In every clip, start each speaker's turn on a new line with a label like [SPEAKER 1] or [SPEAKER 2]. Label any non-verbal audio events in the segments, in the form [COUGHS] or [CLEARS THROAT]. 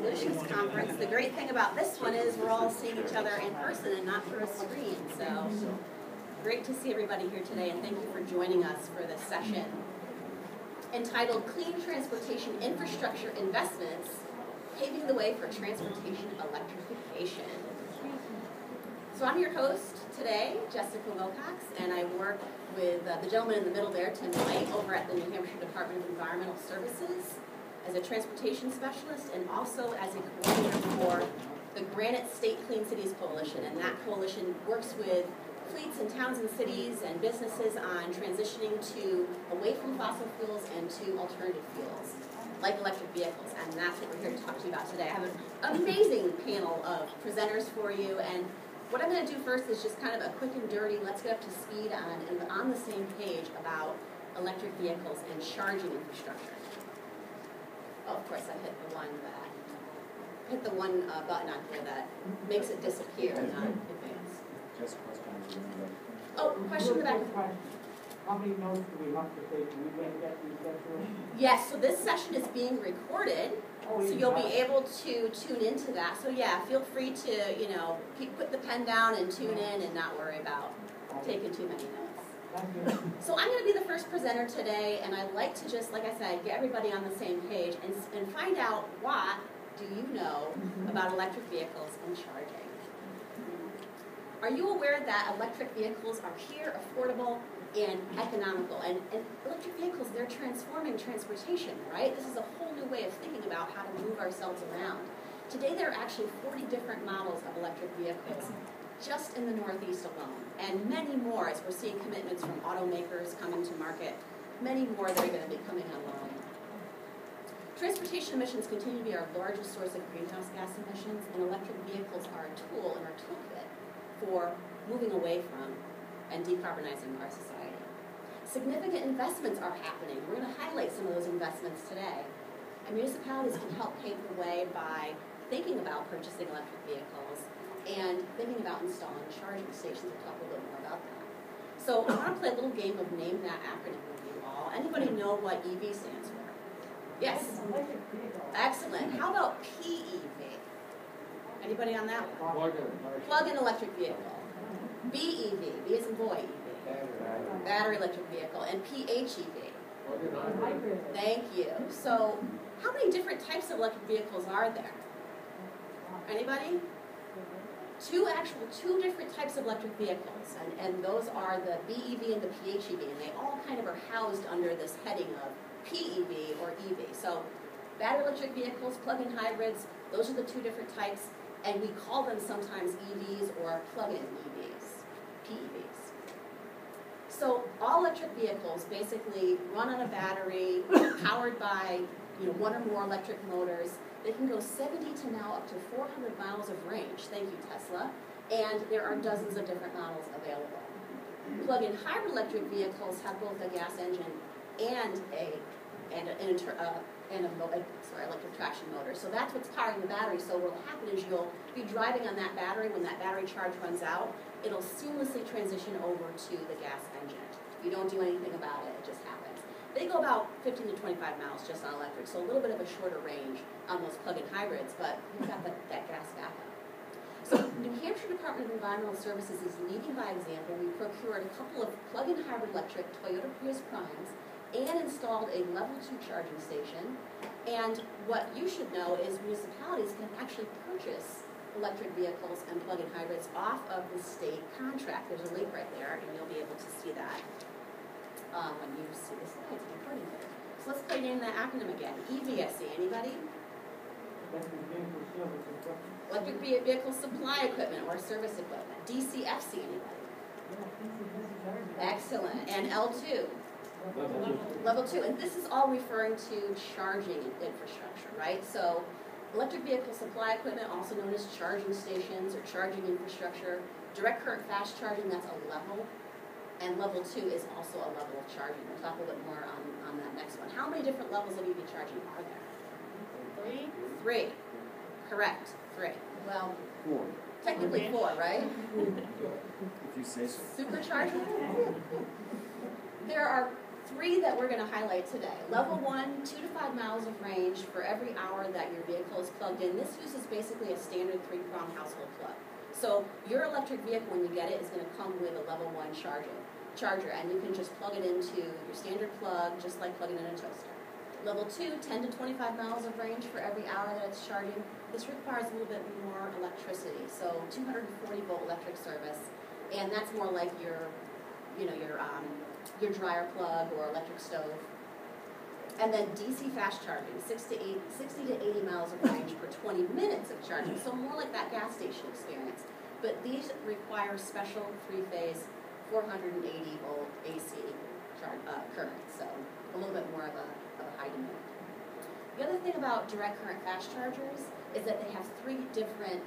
[SPEAKER 1] Solutions Conference. The great thing about this one is we're all seeing each other in person and not through a screen. So great to see everybody here today and thank you for joining us for this session entitled Clean Transportation Infrastructure Investments, Paving the Way for Transportation Electrification. So I'm your host today, Jessica Wilcox, and I work with uh, the gentleman in the middle there, Tim White, over at the New Hampshire Department of Environmental Services as a transportation specialist and also as a coordinator for the Granite State Clean Cities Coalition. And that coalition works with fleets and towns and cities and businesses on transitioning to away from fossil fuels and to alternative fuels, like electric vehicles. And that's what we're here to talk to you about today. I have an amazing panel of presenters for you. And what I'm going to do first is just kind of a quick and dirty, let's get up to speed on, and on the same page about electric vehicles and charging infrastructure. Oh, of course, I hit the one that, hit the one uh, button on here that makes it disappear, and not advance.
[SPEAKER 2] Just questions.
[SPEAKER 1] Oh, question in the back.
[SPEAKER 3] How many notes do we have to take? Do we get that these sessions?
[SPEAKER 1] Yes, so this session is being recorded,
[SPEAKER 3] Oh,
[SPEAKER 1] so
[SPEAKER 3] you
[SPEAKER 1] you'll
[SPEAKER 3] got
[SPEAKER 1] be able to tune into that. So yeah, feel free to, you know, keep- put the pen down and tune in and not worry about taking too many notes. So I'm going to be the first presenter today, and I'd like to just, like I said, get everybody on the same page and, and find out what do you know mm-hmm. about electric vehicles and charging. Are you aware that electric vehicles are here, affordable, and economical? And, and electric vehicles, they're transforming transportation, right? This is a whole new way of thinking about how to move ourselves around. Today, there are actually 40 different models of electric vehicles just in the Northeast alone, and many more as we're seeing commitments from automakers coming to market, many more that are going to be coming online. Transportation emissions continue to be our largest source of greenhouse gas emissions, and electric vehicles are a tool in our toolkit for moving away from and decarbonizing our society. Significant investments are happening. We're going to highlight some of those investments today. And municipalities can help pave the way by thinking about purchasing electric vehicles and thinking about installing charging stations. We'll talk a little bit more about that. So I want to play a little game of name that acronym with you all. Anybody know what EV stands for? Yes. Excellent. How about PEV? Anybody on that one?
[SPEAKER 2] Plug-in.
[SPEAKER 1] Plug-in electric vehicle. BEV, B as in boy, EV. Battery electric vehicle. And PHEV. Thank you. So how many different types of electric vehicles are there? Anybody? Two actual, two different types of electric vehicles, and, and those are the BEV and the PHEV, and they all kind of are housed under this heading of PEV or EV. So battery electric vehicles, plug-in hybrids, those are the two different types, and we call them sometimes EVs or plug-in EVs, PEVs. So all electric vehicles basically run on a battery, powered by you know one or more electric motors. They can go 70 to now up to 400 miles of range. Thank you, Tesla. And there are dozens of different models available. Plug-in hybrid electric vehicles have both a gas engine and a and a, and a, uh, and a, uh, sorry electric traction motor. So that's what's powering the battery. So what will happen is you'll be driving on that battery when that battery charge runs out. It'll seamlessly transition over to the gas engine. You don't do anything about it; it just happens. They go about 15 to 25 miles just on electric, so a little bit of a shorter range on those plug-in hybrids, but you've got the, that gas backup. So New Hampshire Department of Environmental Services is leading by example. We procured a couple of plug-in hybrid electric Toyota Prius Primes and installed a level two charging station. And what you should know is municipalities can actually purchase electric vehicles and plug-in hybrids off of the state contract. There's a link right there, and you'll be able to see that um, when you see the slides recording. So let's play name that acronym again. EVSE, anybody?
[SPEAKER 3] Electric vehicle.
[SPEAKER 1] Supply Equipment or Service Equipment. DCFC, anybody? Excellent. And L2,
[SPEAKER 2] Level two.
[SPEAKER 1] level two. And this is all referring to charging infrastructure, right? So electric vehicle supply equipment, also known as charging stations or charging infrastructure. Direct current fast charging, that's a level. And level two is also a level of charging. We'll talk a little bit more on, on that next one. How many different levels of EV charging are there?
[SPEAKER 4] Three?
[SPEAKER 1] Three. Correct. Three. Well,
[SPEAKER 2] Four.
[SPEAKER 1] technically four, right? [LAUGHS]
[SPEAKER 2] If you say so.
[SPEAKER 1] Supercharging? There are three that we're gonna highlight today. Level one, two to five miles of range for every hour that your vehicle is plugged in. This uses basically a standard three-prong household plug. So your electric vehicle, when you get it, is gonna come with a level one charging, charger, and you can just plug it into your standard plug, just like plugging in a toaster. Level two, 10 to twenty-five miles of range for every hour that it's charging. This requires a little bit more electricity, so two hundred and forty volt electric service. And that's more like your, you know, your, um, your dryer plug or electric stove. And then DC fast charging, to eight, sixty to eighty miles of range per twenty minutes of charging, so more like that gas station experience. But these require special three-phase, four hundred and eighty volt AC uh, current, so a little bit more of a, of a high demand. The other thing about direct current fast chargers is that they have three different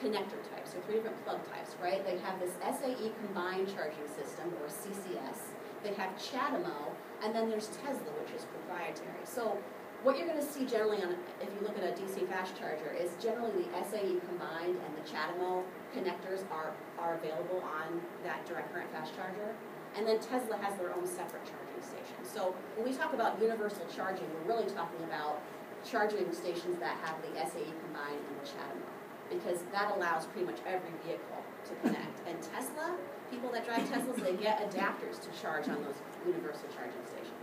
[SPEAKER 1] connector types, or three different plug types, right? They have this SAE combined charging system, or CCS. They have CHAdeMO, and then there's Tesla, which is proprietary. So what you're gonna see generally on, if you look at a DC fast charger, is generally the SAE combined and the CHAdeMO connectors are, are available on that direct current fast charger. And then Tesla has their own separate charging station. So when we talk about universal charging, we're really talking about charging stations that have the SAE combined and the CHAdeMO. Because that allows pretty much every vehicle to connect. And Tesla, people that drive Teslas, they get adapters to charge on those universal charging stations.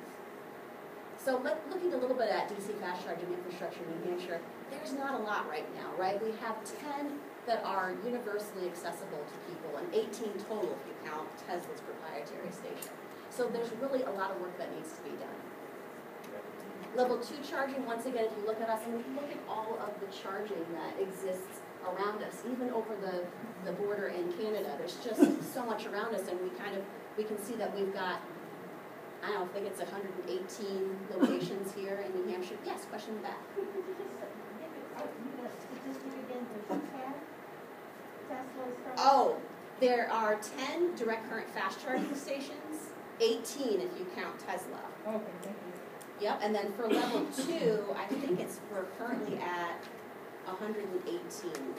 [SPEAKER 1] So looking a little bit at DC fast charging infrastructure in New Hampshire, there's not a lot right now, right? We have ten that are universally accessible to people and eighteen total if you count Tesla's proprietary station. So there's really a lot of work that needs to be done. Level two charging, once again, if you look at us, and look at all of the charging that exists around us, even over the, the border in Canada, there's just hmm. so much around us, and we kind of, we can see that we've got, I don't know, I think it's hundred and eighteen locations [LAUGHS] here in New Hampshire. Yes, question back.
[SPEAKER 4] Could you just give it, give a statistic again, there's ten Teslas?
[SPEAKER 1] Oh, there are ten direct current fast charging stations, eighteen if you count Tesla.
[SPEAKER 4] Okay, thank you.
[SPEAKER 1] Yep, and then for level two, I think it's, we're currently at hundred and eighteen.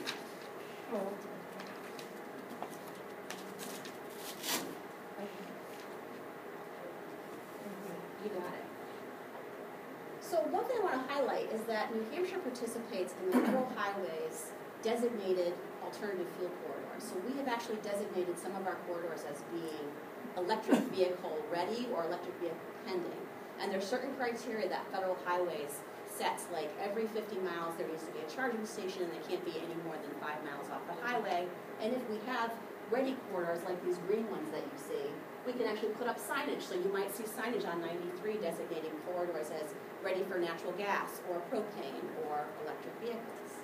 [SPEAKER 1] You got it. So one thing I want to highlight is that New Hampshire participates in the Federal Highways designated alternative fuel corridors. So we have actually designated some of our corridors as being electric vehicle ready or electric vehicle pending. And there's certain criteria that Federal Highways sets, like every 50 miles there needs to be a charging station and they can't be any more than five miles off the highway. And if we have ready corridors like these green ones that you see, we can actually put up signage. So you might see signage on 93 designating corridors as ready for natural gas or propane or electric vehicles.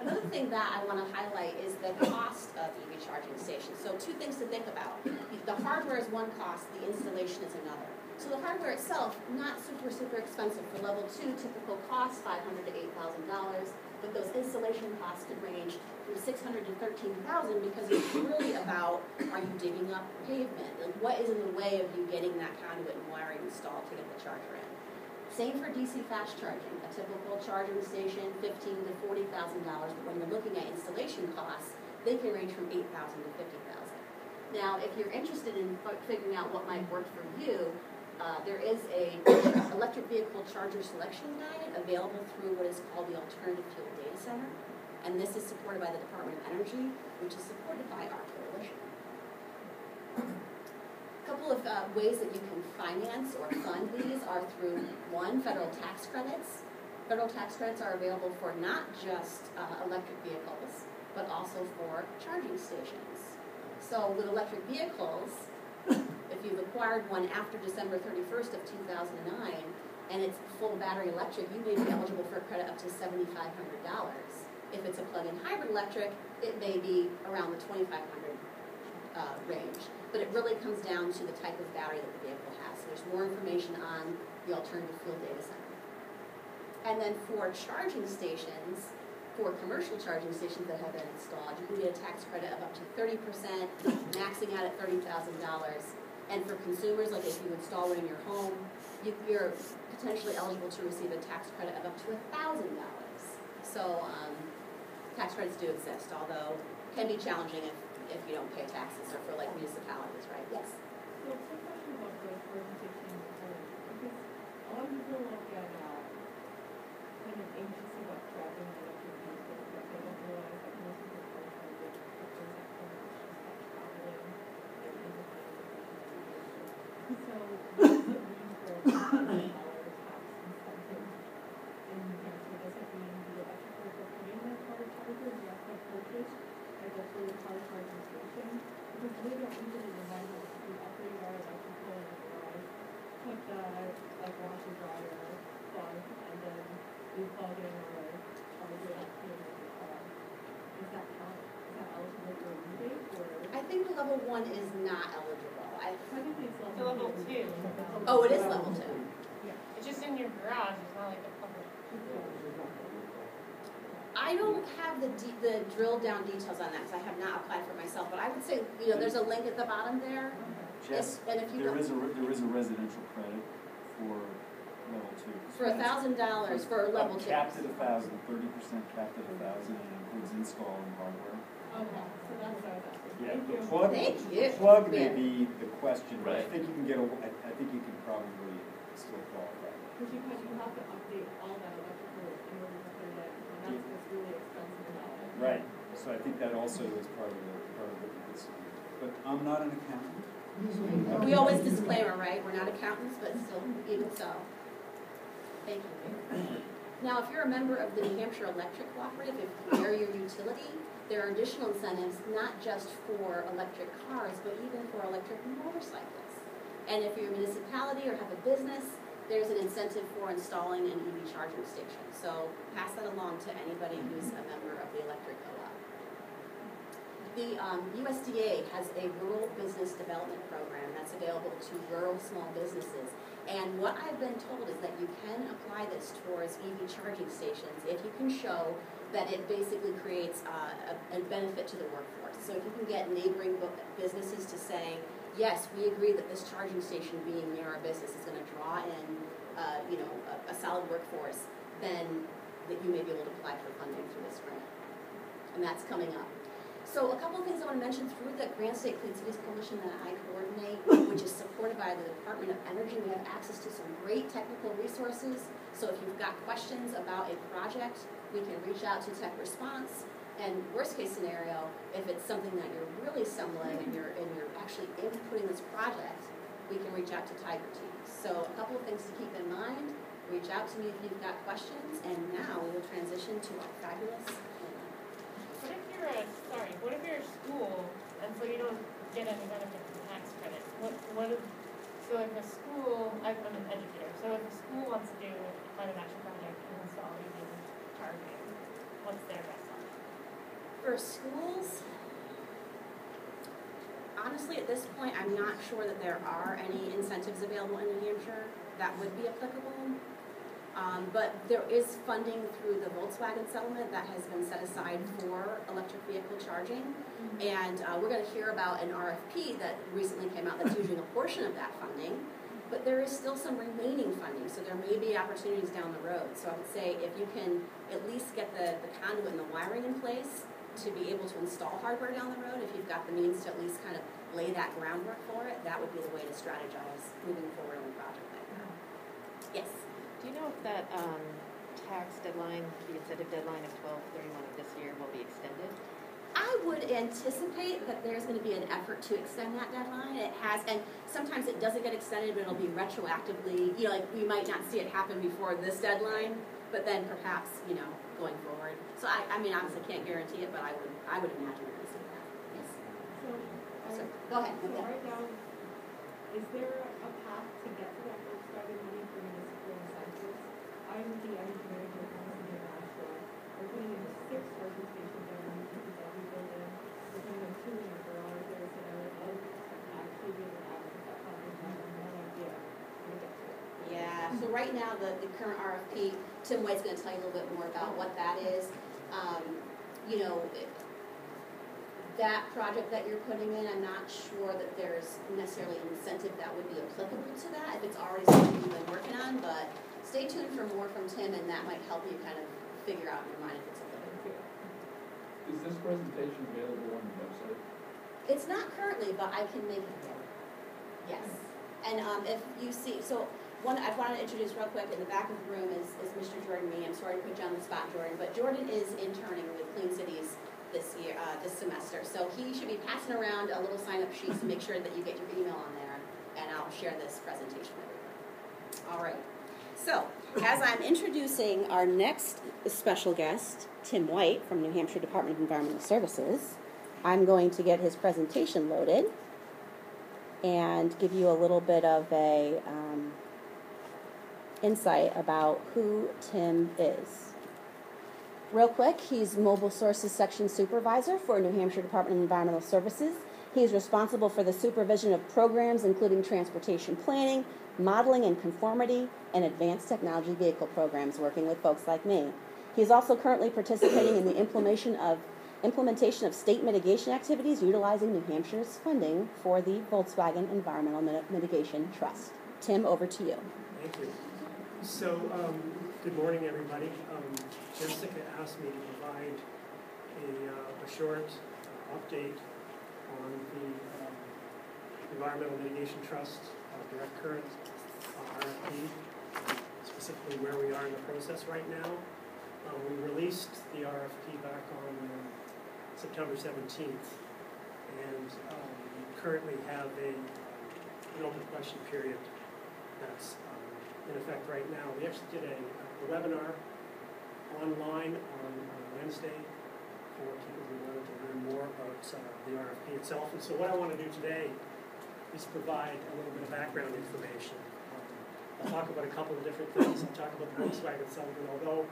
[SPEAKER 1] Another thing that I want to highlight is the cost of EV charging stations. So two things to think about. The hardware is one cost, the installation is another. So the hardware itself, not super, super expensive. For level two, typical cost, five hundred to eight thousand dollars. But those installation costs could range from six hundred to thirteen thousand because it's really about, are you digging up pavement? Like what is in the way of you getting that conduit and wiring installed to get the charger in? Same for DC fast charging. A typical charging station, fifteen to forty thousand dollars, but when you're looking at installation costs, they can range from eight thousand to fifty thousand. Now, if you're interested in fi- figuring out what might work for you, uh, there is a [COUGHS] electric vehicle charger selection guide available through what is called the Alternative Fuel Data Center. And this is supported by the Department of Energy, which is supported by our coalition. A Couple of uh, ways that you can finance or fund these are through, one, federal tax credits. Federal tax credits are available for not just uh, electric vehicles, but also for charging stations. So with electric vehicles, if you've acquired one after December thirty-first of two thousand and nine, and it's full battery electric, you may be eligible for a credit up to seventy-five hundred dollars. If it's a plug-in hybrid electric, it may be around the twenty-five hundred uh, range. But it really comes down to the type of battery that the vehicle has. So there's more information on the alternative fuel data center. And then for charging stations, for commercial charging stations that have been installed, you can get a tax credit of up to thirty percent, maxing out at thirty thousand dollars. And for consumers, like if you install one in your home, you, you're potentially eligible to receive a tax credit of up to thousand dollars. So, um, tax credits do exist, although can be challenging if, if you don't pay taxes or for like municipalities, right? Yes?
[SPEAKER 4] So typically,
[SPEAKER 5] charging station before, because a lot of people look at, uh, kind of anxious about driving an electric vehicle, but they don't realize that most of the car charging occurs at home, it's just that traveling, there is a kind of efficiency. So, what does it mean for a thousand dollar tax incentive in New Hampshire? Does it mean the electric vehicle putting in a car charger, you have to purchase like a full car charging station? Because we don't usually remind us to upgrade our electrical in the garage, put the, like, washer dryer plug, and then we plug in our charger at the end of the car. Is that count, is that eligible for a rebate, or?
[SPEAKER 1] I think the level one is not eligible. I,
[SPEAKER 5] Technically, it's
[SPEAKER 6] It's a level two.
[SPEAKER 1] oh, it is level two.
[SPEAKER 6] It's just in your garage, it's not like a public.
[SPEAKER 1] I don't have the de- the drill down details on that, because I have not applied for myself, but I would say, you know, there's a link at the bottom there.
[SPEAKER 2] Jess,
[SPEAKER 1] And if you
[SPEAKER 2] there
[SPEAKER 1] go,
[SPEAKER 2] is a, re- there is a residential credit for level two.
[SPEAKER 1] for a thousand dollars for level two.
[SPEAKER 2] Capped at a thousand, thirty percent capped at a thousand, and it includes installing hardware.
[SPEAKER 5] Okay, so that's what I was asking.
[SPEAKER 2] Yeah,
[SPEAKER 5] Thank
[SPEAKER 2] the plug,
[SPEAKER 1] Thank
[SPEAKER 2] the
[SPEAKER 1] you.
[SPEAKER 2] plug may
[SPEAKER 1] Yeah.
[SPEAKER 2] be the question, but I
[SPEAKER 7] Right.
[SPEAKER 2] think you can get a, I, I think you can probably still qualify.
[SPEAKER 5] Because you have, you have to update all that electrical in order to put it and that's what's really expensive about it.
[SPEAKER 2] Right, so I think that also is part of the, part of what you could see. But I'm not an accountant. Mm-hmm.
[SPEAKER 1] We always disclaimer, right, we're not accountants, but still, even so. Thank you. Now, if you're a member of the New Hampshire Electric Cooperative, if they're your utility, there are additional incentives, not just for electric cars, but even for electric motorcycles. And if you're a municipality or have a business, there's an incentive for installing an EV charging station. So pass that along to anybody who's a member of the electric co-op. The um, USDA has a rural business development program that's available to rural small businesses. And what I've been told is that you can apply this towards EV charging stations if you can show that it basically creates uh, a, a benefit to the workforce. So if you can get neighboring businesses to say, yes, we agree that this charging station being near our business is going to draw in, uh, you know, a, a solid workforce, then that you may be able to apply for funding through this grant. And that's coming up. So a couple of things I want to mention through the Granite State Clean Cities Coalition that I coordinate, [COUGHS] which is supported by the Department of Energy, we have access to some great technical resources. So if you've got questions about a project, we can reach out to Tech Response. And worst case scenario, if it's something that you're really stumbling and you're, and you're actually inputting this project, we can reach out to Tiger Team. So a couple of things to keep in mind, reach out to me if you've got questions, and now we will transition to our fabulous panel.
[SPEAKER 6] What if you're a, sorry, what if you're a school and so you don't get any benefit from tax credit? What, what if, so if a school, I'm I'm an educator, so if a school wants to do a climate action project and install EV charging, what's their best option?
[SPEAKER 1] For schools, honestly, at this point, I'm not sure that there are any incentives available in New Hampshire that would be applicable. Um, but there is funding through the Volkswagen settlement that has been set aside for electric vehicle charging. And, uh, we're gonna hear about an RFP that recently came out that's [LAUGHS] using a portion of that funding. But there is still some remaining funding, so there may be opportunities down the road. So I would say if you can at least get the, the conduit and the wiring in place to be able to install hardware down the road, if you've got the means to at least kind of lay that groundwork for it, that would be the way to strategize moving forward on a project like that. Yes?
[SPEAKER 8] Do you know if that um, tax deadline, the incentive deadline of twelve thirty-one of this year will be extended?
[SPEAKER 1] I would anticipate that there's gonna be an effort to extend that deadline. It has, and sometimes it doesn't get extended, but it'll be retroactively, you know, like, we might not see it happen before this deadline, but then perhaps, you know, going forward. So I, I mean, obviously can't guarantee it, but I would, I would imagine we're gonna see that, yes.
[SPEAKER 5] So,
[SPEAKER 1] So, go ahead.
[SPEAKER 5] so
[SPEAKER 1] Yeah.
[SPEAKER 5] right now, is there a path to get to that Volkswagen money for municipal incentives? I'm the energy manager of Housing in We're putting in six charging stations in our new DPW building. We're putting in two in our garages, and I would love actually be able to access that funding, but I no idea how to get to it.
[SPEAKER 1] Yeah, so right now, the, the current RFP, Tim White's gonna tell you a little bit more about what that is. Um, you know, it- that project that you're putting in, I'm not sure that there's necessarily an incentive that would be applicable to that, if it's already something you've been working on, but stay tuned for more from Tim, and that might help you kind of figure out in your mind if it's applicable.
[SPEAKER 7] Is this presentation available on the website?
[SPEAKER 1] It's not currently, but I can make it available. Yes. And um, if you see, so one, I wanted to introduce real quick, in the back of the room is, is Mr. Jordan Mee. I'm sorry to put you on the spot, Jordan, but Jordan is interning with Clean Cities this year, uh, this semester. So he should be passing around a little sign-up sheet to make sure that you get your email on there, and I'll share this presentation with everyone. All right. So, as I'm introducing our next special guest, Tim White from New Hampshire Department of Environmental Services, I'm going to get his presentation loaded and give you a little bit of a um, insight about who Tim is. Real quick, he's Mobile Sources Section Supervisor for New Hampshire Department of Environmental Services. He is responsible for the supervision of programs including transportation planning, modeling and conformity, and advanced technology vehicle programs working with folks like me. He is also currently participating in the implementation of implementation of state mitigation activities utilizing New Hampshire's funding for the Volkswagen Environmental Mit- Mitigation Trust. Tim, over to you.
[SPEAKER 9] Thank you. So, um, good morning, everybody. Um, Jessica asked me to provide a, uh, a short update on the um, Environmental Mitigation Trust uh, Direct Current uh, RFP, specifically where we are in the process right now. Uh, we released the RFP back on uh, September 17th, and um, we currently have a, an open question period that's um, in effect right now. We actually did a, a webinar online on, Wednesday for people who wanted to learn more about uh, the RFP itself. And so what I want to do today is provide a little bit of background information. Um, I'll talk about a couple of different things. I'll talk about the Volkswagen settlement, although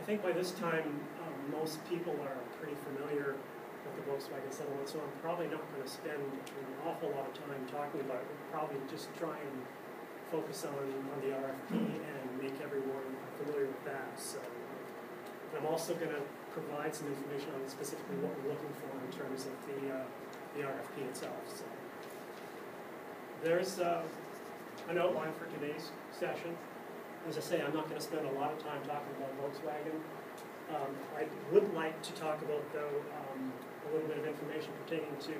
[SPEAKER 9] I think by this time um, most people are pretty familiar with the Volkswagen settlement, so I'm probably not going to spend an awful lot of time talking about it. We'll probably just try and focus on, on the RFP and make everyone familiar with that. So I'm also going to provide some information on specifically what we're looking for in terms of the, uh, the RFP itself. So there's uh, an outline for today's session. As I say, I'm not going to spend a lot of time talking about Volkswagen. Um, I would like to talk about, though, um, a little bit of information pertaining to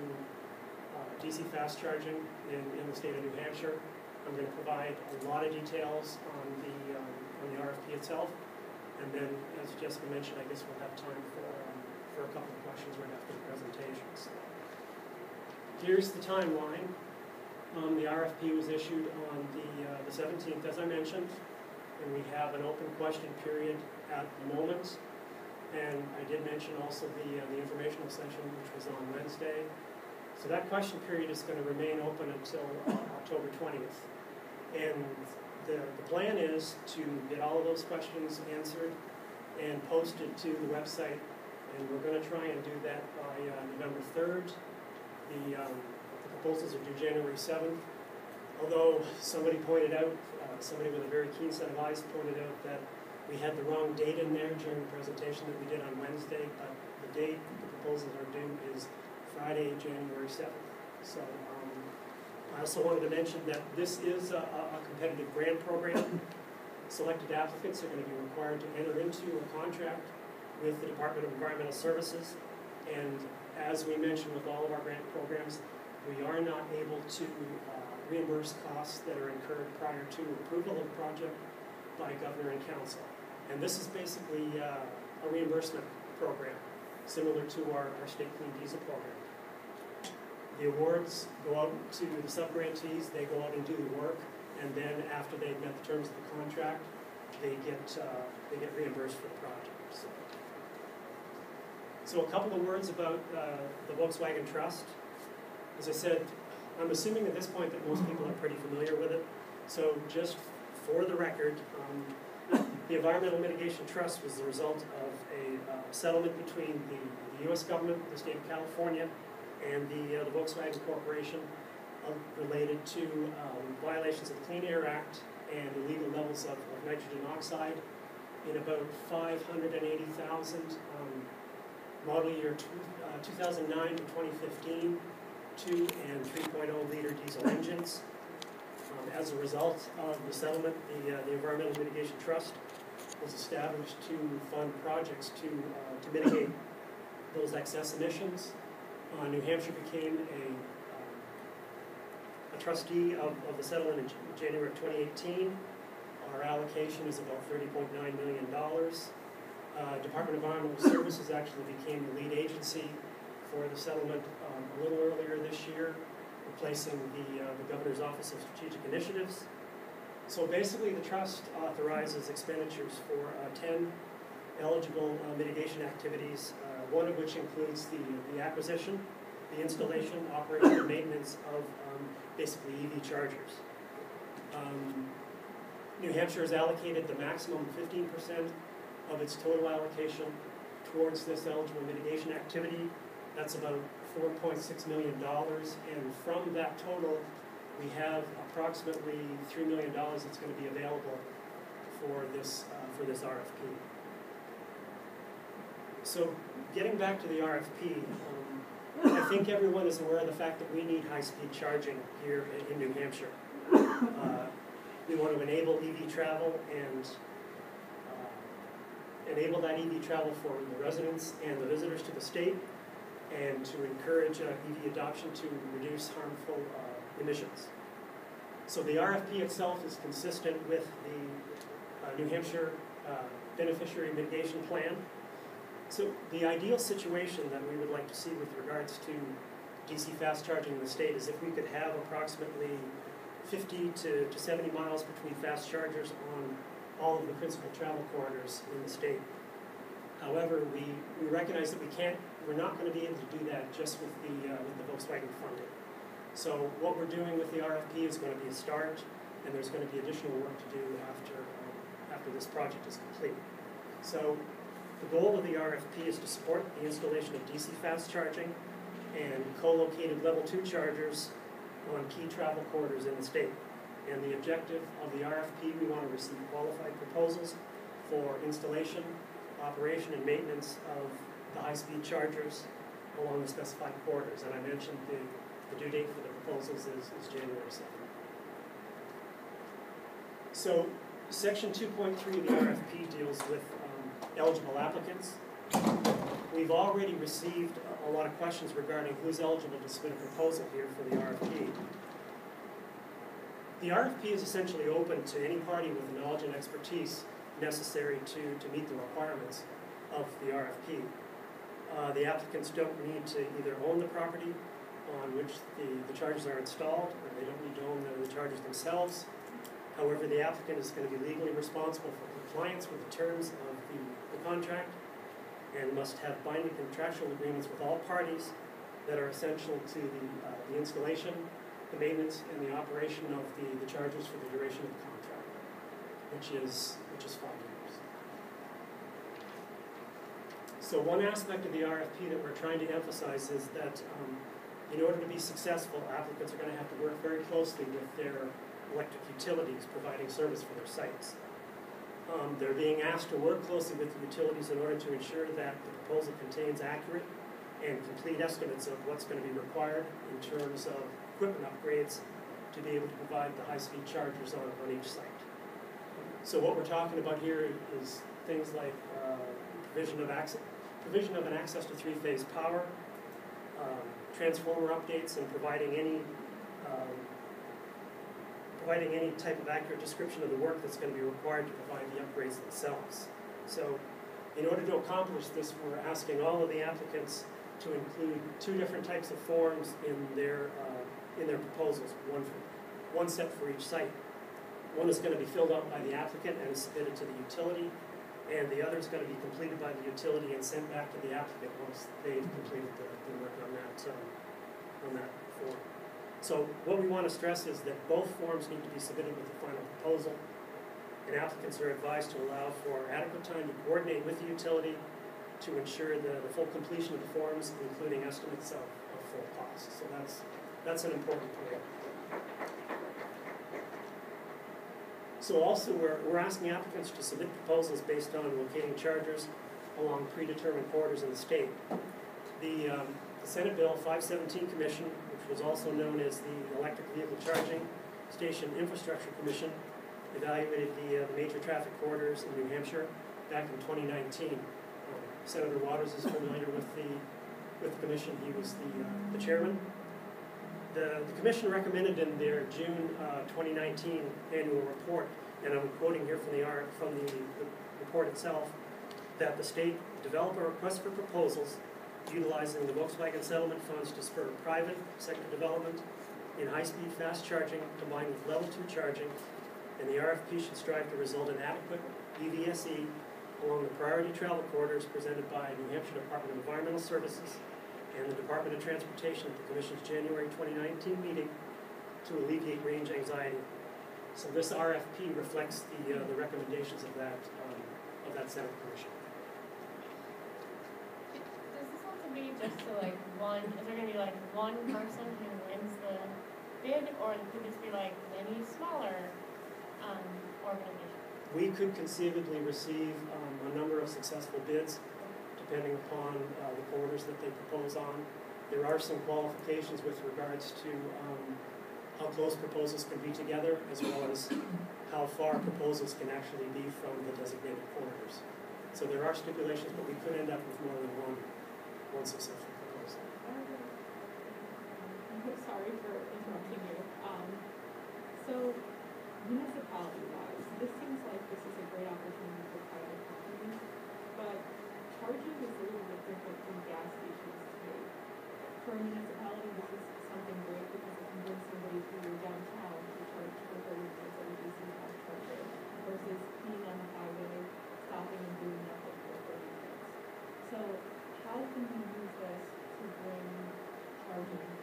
[SPEAKER 9] uh, DC fast charging in, in the state of New Hampshire. I'm going to provide a lot of details on the, um, on the RFP itself. And then, as Jessica mentioned, I guess we'll have time for, um, for a couple of questions right after the presentations. Here's the timeline. Um, the RFP was issued on the, uh, the 17th, as I mentioned, and we have an open question period at the moment. And I did mention also the, uh, the informational session, which was on Wednesday. So that question period is going to remain open until uh, October 20th. And the, the plan is to get all of those questions answered and posted to the website. And we're going to try and do that by uh, November 3rd. The, um, the proposals are due January 7th. Although somebody pointed out, uh, somebody with a very keen set of eyes pointed out that we had the wrong date in there during the presentation that we did on Wednesday, but the date the proposals are due is Friday, January 7th. So um, I also wanted to mention that this is a, a competitive grant program. Selected applicants are going to be required to enter into a contract with the Department of Environmental Services. And as we mentioned with all of our grant programs, we are not able to uh, reimburse costs that are incurred prior to approval of project by governor and council. And this is basically uh, a reimbursement program, similar to our, our state clean diesel program. The awards go out to the sub-grantees, they go out and do the work, and then after they've met the terms of the contract, they get, uh, they get reimbursed for the project. So, so a couple of words about uh, the Volkswagen Trust. As I said, I'm assuming at this point that most people are pretty familiar with it. So just for the record, um, the Environmental Mitigation Trust was the result of a uh, settlement between the, the U.S. government, the state of California, and the, uh, the Volkswagen Corporation uh, related to um, violations of the Clean Air Act and illegal levels of, of nitrogen oxide in about 580,000 um, model year two, uh, 2009 to 2015 2 and 3.0 liter diesel engines. Um, as a result of the settlement, the, uh, the Environmental Mitigation Trust was established to fund projects to, uh, to mitigate those excess emissions. Uh, New Hampshire became a, um, a trustee of, of the settlement in January of 2018. Our allocation is about $30.9 million. Uh, Department of Environmental Services actually became the lead agency for the settlement um, a little earlier this year, replacing the, uh, the Governor's Office of Strategic Initiatives. So basically, the trust authorizes expenditures for uh, 10 eligible uh, mitigation activities, uh, one of which includes the, the acquisition, the installation, operation, and maintenance of um, basically EV chargers. Um, New Hampshire has allocated the maximum 15% of its total allocation towards this eligible mitigation activity. That's about $4.6 million, and from that total, we have approximately $3 million that's going to be available for this, uh, for this RFP. So getting back to the RFP, um, I think everyone is aware of the fact that we need high-speed charging here in, New Hampshire. Uh, We want to enable EV travel and uh, enable that EV travel for the residents and the visitors to the state, and to encourage uh, EV adoption to reduce harmful uh, emissions. So the RFP itself is consistent with the uh, New Hampshire uh, beneficiary mitigation plan. So the ideal situation that we would like to see with regards to DC fast charging in the state is if we could have approximately 50 to, to 70 miles between fast chargers on all of the principal travel corridors in the state. However, we, we recognize that we can't, we're not going to be able to do that just with the, uh, with the Volkswagen funding. So what we're doing with the RFP is going to be a start, and there's going to be additional work to do after, um, after this project is complete. So the goal of the RFP is to support the installation of DC fast charging and co-located level two chargers on key travel corridors in the state. And the objective of the RFP, we want to receive qualified proposals for installation, operation, and maintenance of the high-speed chargers along the specified corridors. And I mentioned the, the due date for the proposals is, is January seventh. So, section two point three of the RFP deals with eligible applicants. We've already received a- lot of questions regarding who's eligible to submit a proposal here for the RFP. The RFP is essentially open to any party with the knowledge and expertise necessary to, to meet the requirements of the RFP. Uh, the applicants don't need to either own the property on which the, the chargers are installed, or they don't need to own the, the chargers themselves. However, the applicant is going to be legally responsible for compliance with the terms the, contract and must have binding contractual agreements with all parties that are essential to the, uh, the installation, the maintenance, and the operation of the, the chargers for the duration of the contract, which is, which is five years. So one aspect of the RFP that we're trying to emphasize is that um, in order to be successful, applicants are going to have to work very closely with their electric utilities providing service for their sites. Um, they're being asked to work closely with the utilities in order to ensure that the proposal contains accurate and complete estimates of what's going to be required in terms of equipment upgrades to be able to provide the high-speed chargers on, on each site. So what we're talking about here is things like uh, provision of access, provision of an access to three-phase power, um, transformer updates, and providing any um, providing any type of accurate description of the work that's going to be required to provide the upgrades themselves. So in order to accomplish this, we're asking all of the applicants to include two different types of forms in their, uh, in their proposals, one for, one set for each site. One is going to be filled out by the applicant and submitted to the utility, and the other is going to be completed by the utility and sent back to the applicant once they've completed the, the work on that, um, on that form. So what we want to stress is that both forms need to be submitted with the final proposal, and applicants are advised to allow for adequate time to coordinate with the utility to ensure the, the full completion of the forms, including estimates of, of full costs. So that's, that's an important point. So also, we're, we're asking applicants to submit proposals based on locating chargers along predetermined corridors in the state. The, um, the Senate Bill 517 Commission, which was also known as the Electric Vehicle Charging Station Infrastructure Commission, evaluated the, uh, the major traffic corridors in New Hampshire back in 2019. Um, Senator Watters is familiar with the, with the commission, he was the, uh, the chairman. The, the commission recommended in their June uh, 2019 annual report, and I'm quoting here from the, from the, the report itself, that the state develop a request for proposals utilizing the Volkswagen settlement funds to spur private sector development in high-speed fast charging combined with level two charging, and the RFP should strive to result in adequate EVSE along the priority travel corridors presented by New Hampshire Department of Environmental Services and the Department of Transportation at the Commission's January 2019 meeting to alleviate range anxiety. So this RFP reflects the, uh, the recommendations of that, um, of that Senate commission.
[SPEAKER 6] Does this have to be just to like one, is there gonna be like one person who wins the bid, or could this be like many smaller, um, organizations?
[SPEAKER 9] We could conceivably receive um, a number of successful bids, depending upon uh, the corridors that they propose on. There are some qualifications with regards to um, how close proposals can be together, as well as how far proposals can actually be from the designated corridors. So there are stipulations, but we could end up with more than one, one successful proposal.
[SPEAKER 5] I'm [LAUGHS] sorry for interrupting you. Um, so municipality wise, this seems like this is a great opportunity for private companies, but charging is a little bit different from gas stations too. For a municipality, this is something great because it can bring somebody who are downtown to charge for thirty minutes at a DC fast charger versus being on the highway, stopping and doing nothing for thirty minutes. So how can we use this to bring charging to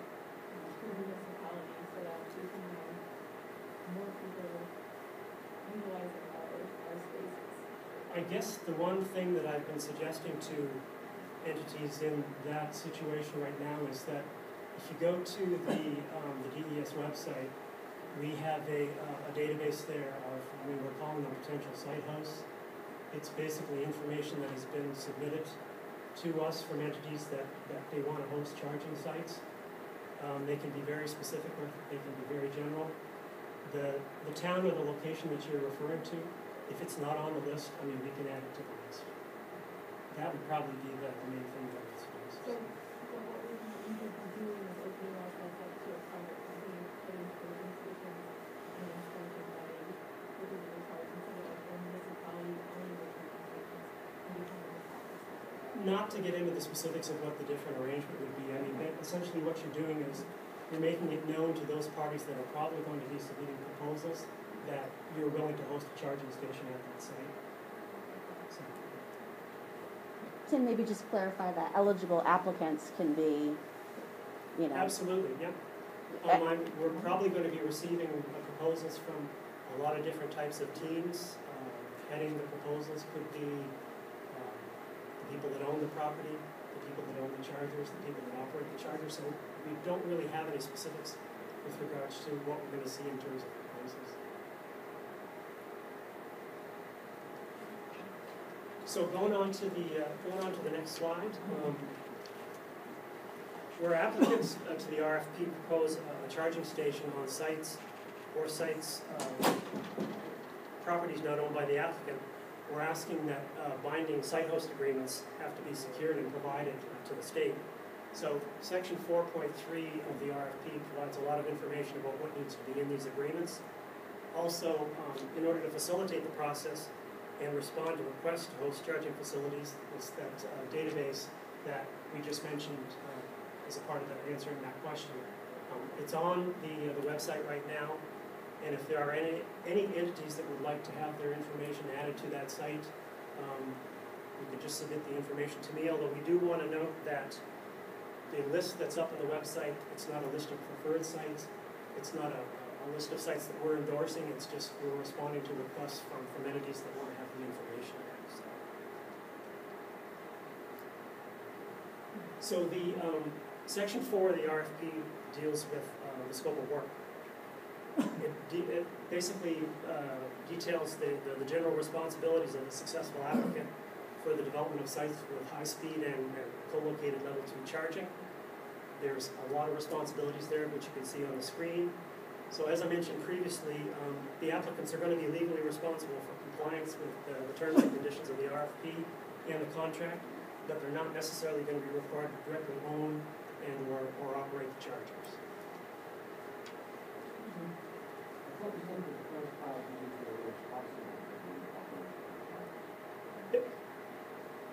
[SPEAKER 5] have more people utilizing our, our spaces?
[SPEAKER 9] I guess the one thing that I've been suggesting to entities in that situation right now is that if you go to the, um, the DES website, we have a, uh, a database there of, I mean we were calling them potential site hosts. It's basically information that has been submitted to us from entities that, that they want to host charging sites. Um, they can be very specific or they can be very general. The, the town or the location that you're referring to, if it's not on the list, I mean, we can add it to the list. That would probably be the, the main thing that I would suggest.
[SPEAKER 5] So, so what we need to be doing is opening ourselves up to a private company, putting charging stations and then charging by individual charge instead of like one municipality owning the charging stations and becoming a private sector.
[SPEAKER 9] Not to get into the specifics of what the different arrangement would be, I mean, essentially what you're doing is you're making it known to those parties that are probably going to be submitting proposals that you're willing to host a charging station at that site. So,
[SPEAKER 10] Tim, maybe just clarify that eligible applicants can be, you know,
[SPEAKER 9] Absolutely, yep. Um, I'm, we're probably gonna be receiving proposals from a lot of different types of teams. Uh, Heading the proposals could be, um, the people that own the property, the people that own the chargers, the people that operate the chargers. So we don't really have any specifics with regards to what we're gonna see in terms of proposals. So going on to the, uh, going on to the next slide. um, Where applicants uh, to the RFP propose a charging station on sites or sites, uh, properties not owned by the applicant, we're asking that uh, binding site host agreements have to be secured and provided to the state. So section four point three of the RFP provides a lot of information about what needs to be in these agreements. Also, um, in order to facilitate the process and respond to requests to host charging facilities, is that uh, database that we just mentioned uh, as a part of that answering that question. Um, It's on the, uh, the website right now, and if there are any, any entities that would like to have their information added to that site, um, you could just submit the information to me, although we do want to note that the list that's up on the website, it's not a list of preferred sites, it's not a, a list of sites that we're endorsing, it's just we're responding to requests from, from entities that want to have the information so. So the, um, section four of the RFP deals with, uh, the scope of work. It [LAUGHS] de- it basically, uh, details the, the, the general responsibilities of a successful applicant for the development of sites with high-speed and, and co-located level two charging. There's a lot of responsibilities there, which you can see on the screen. So as I mentioned previously, um, the applicants are gonna be legally responsible for compliance with the, the terms and conditions of the RFP and the contract, but they're not necessarily gonna be required to directly own and or, or operate the chargers.
[SPEAKER 3] thought you said that the first five years were responsible for the operation.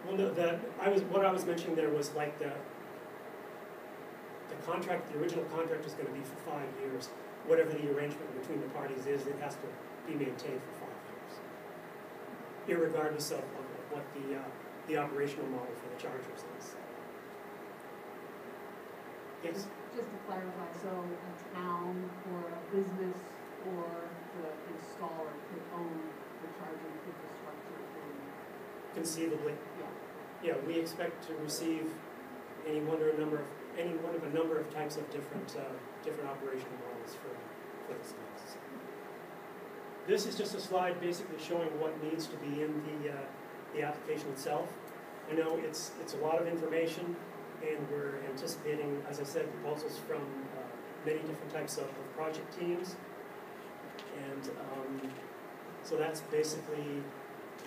[SPEAKER 9] Well, no, that, I was, what I was mentioning there was like the, the contract, the original contract is gonna be for five years. Whatever the arrangement between the parties is, it has to be maintained for five years. Irregardless of of what the, uh, the operational model for the chargers is. Yes,
[SPEAKER 11] Just to clarify, so a town or a business or the installer could own the charging infrastructure in,
[SPEAKER 9] conceivably.
[SPEAKER 11] yeah.
[SPEAKER 9] Yeah, we expect to receive any one or a number of, any one of a number of types of different, uh, different operational models for, for the sites. This is just a slide basically showing what needs to be in the, uh, the application itself. I know it's, it's a lot of information, and we're anticipating, as I said, proposals from, uh, many different types of, of project teams. And, um, so that's basically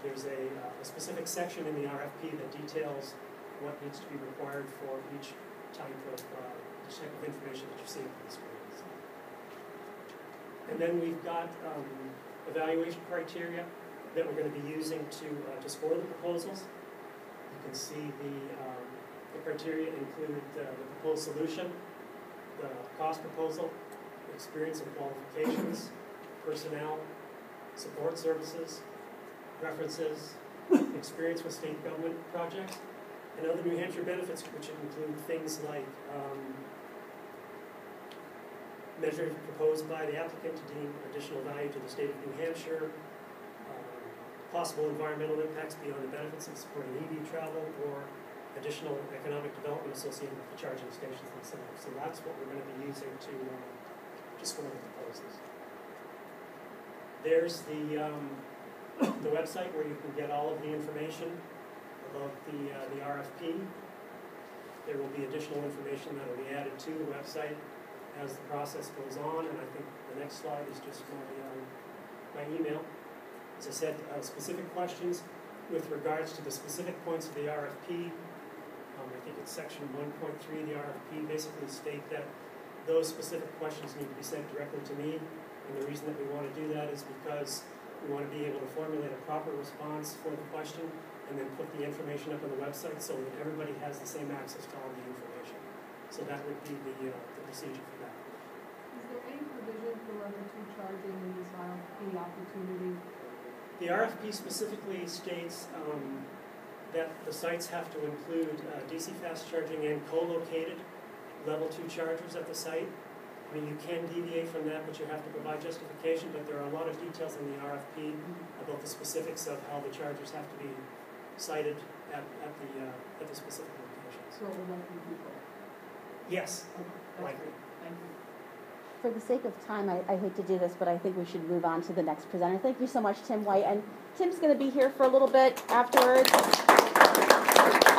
[SPEAKER 9] there's a, uh, a specific section in the RFP that details what needs to be required for each type of, uh, each type of information that you see on the screens. And then we've got, um, evaluation criteria that we're gonna be using to, uh, to score the proposals. You can see the, um, the criteria include uh, the proposed solution, the cost proposal, experience and qualifications, [COUGHS] personnel, support services, references, [LAUGHS] experience with state government projects, and other New Hampshire benefits, which include things like um, measures proposed by the applicant to deem additional value to the state of New Hampshire, um, possible environmental impacts beyond the benefits of supporting EV travel, or additional economic development associated with the charging stations themselves. So that's what we're going to be using to, um, to score the proposals. There's the, um, [COUGHS] the website where you can get all of the information about the, uh, the RFP. There will be additional information that will be added to the website as the process goes on, and I think the next slide is just my, um, my email. As I said, uh, specific questions with regards to the specific points of the RFP. Um, I think it's section one point three of the RFP basically state that those specific questions need to be sent directly to me. And the reason that we want to do that is because we want to be able to formulate a proper response for the question and then put the information up on the website so that everybody has the same access to all the information. So that would be the, uh, the procedure for that.
[SPEAKER 11] Is there any provision for level two charging in this RFP opportunity?
[SPEAKER 9] The RFP specifically states um, that the sites have to include uh, DC fast charging and co-located level two chargers at the site. I mean, you can deviate from that, but you have to provide justification, but there are a lot of details in the RFP about the specifics of how the chargers have to be sited at, at the, uh, at the specific locations.
[SPEAKER 11] So it will likely be both.
[SPEAKER 9] Yes,
[SPEAKER 11] Okay, that's
[SPEAKER 9] Likely.
[SPEAKER 11] great, thank you.
[SPEAKER 1] For the sake of time, I, I hate to do this, but I think we should move on to the next presenter. Thank you so much, Tim White. And Tim's going to be here for a little bit afterwards.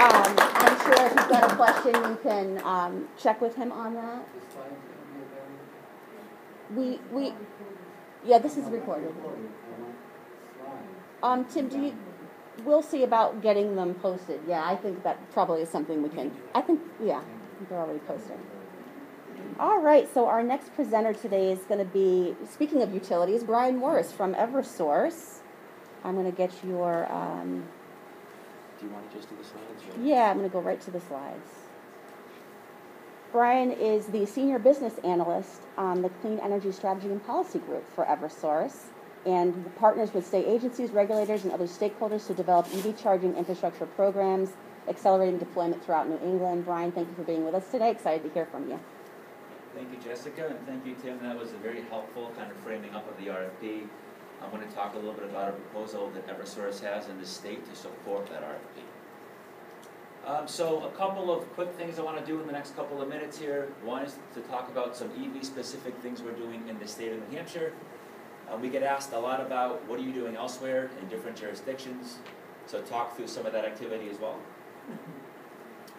[SPEAKER 1] Um, I'm sure if you've got a question, you can um, check with him on that.
[SPEAKER 12] We
[SPEAKER 1] We, yeah, this is recorded. Um, Tim, do you, we'll see about getting them posted. Yeah, I think that probably is something we can, I think, yeah, they're already posted. All right, so our next presenter today is going to be, speaking of utilities, Brian Morris from Eversource. I'm going to get your, um,
[SPEAKER 13] Do you want to just do the slides? or-
[SPEAKER 1] yeah, I'm going to go right to the slides. Brian is the senior business analyst on the Clean Energy Strategy and Policy Group for Eversource and partners with state agencies, regulators, and other stakeholders to develop EV charging infrastructure programs, accelerating deployment throughout New England. Brian, thank you for being with us today. Excited to hear from you.
[SPEAKER 13] Thank you, Jessica, and thank you, Tim. That was a very helpful kind of framing up of the RFP. I'm going to talk a little bit about a proposal that Eversource has in the state to support that RFP. Um, so a couple of quick things I want to do in the next couple of minutes here. One is to talk about some EV-specific things we're doing in the state of New Hampshire. Uh, we get asked a lot about what are you doing elsewhere in different jurisdictions, so talk through some of that activity as well.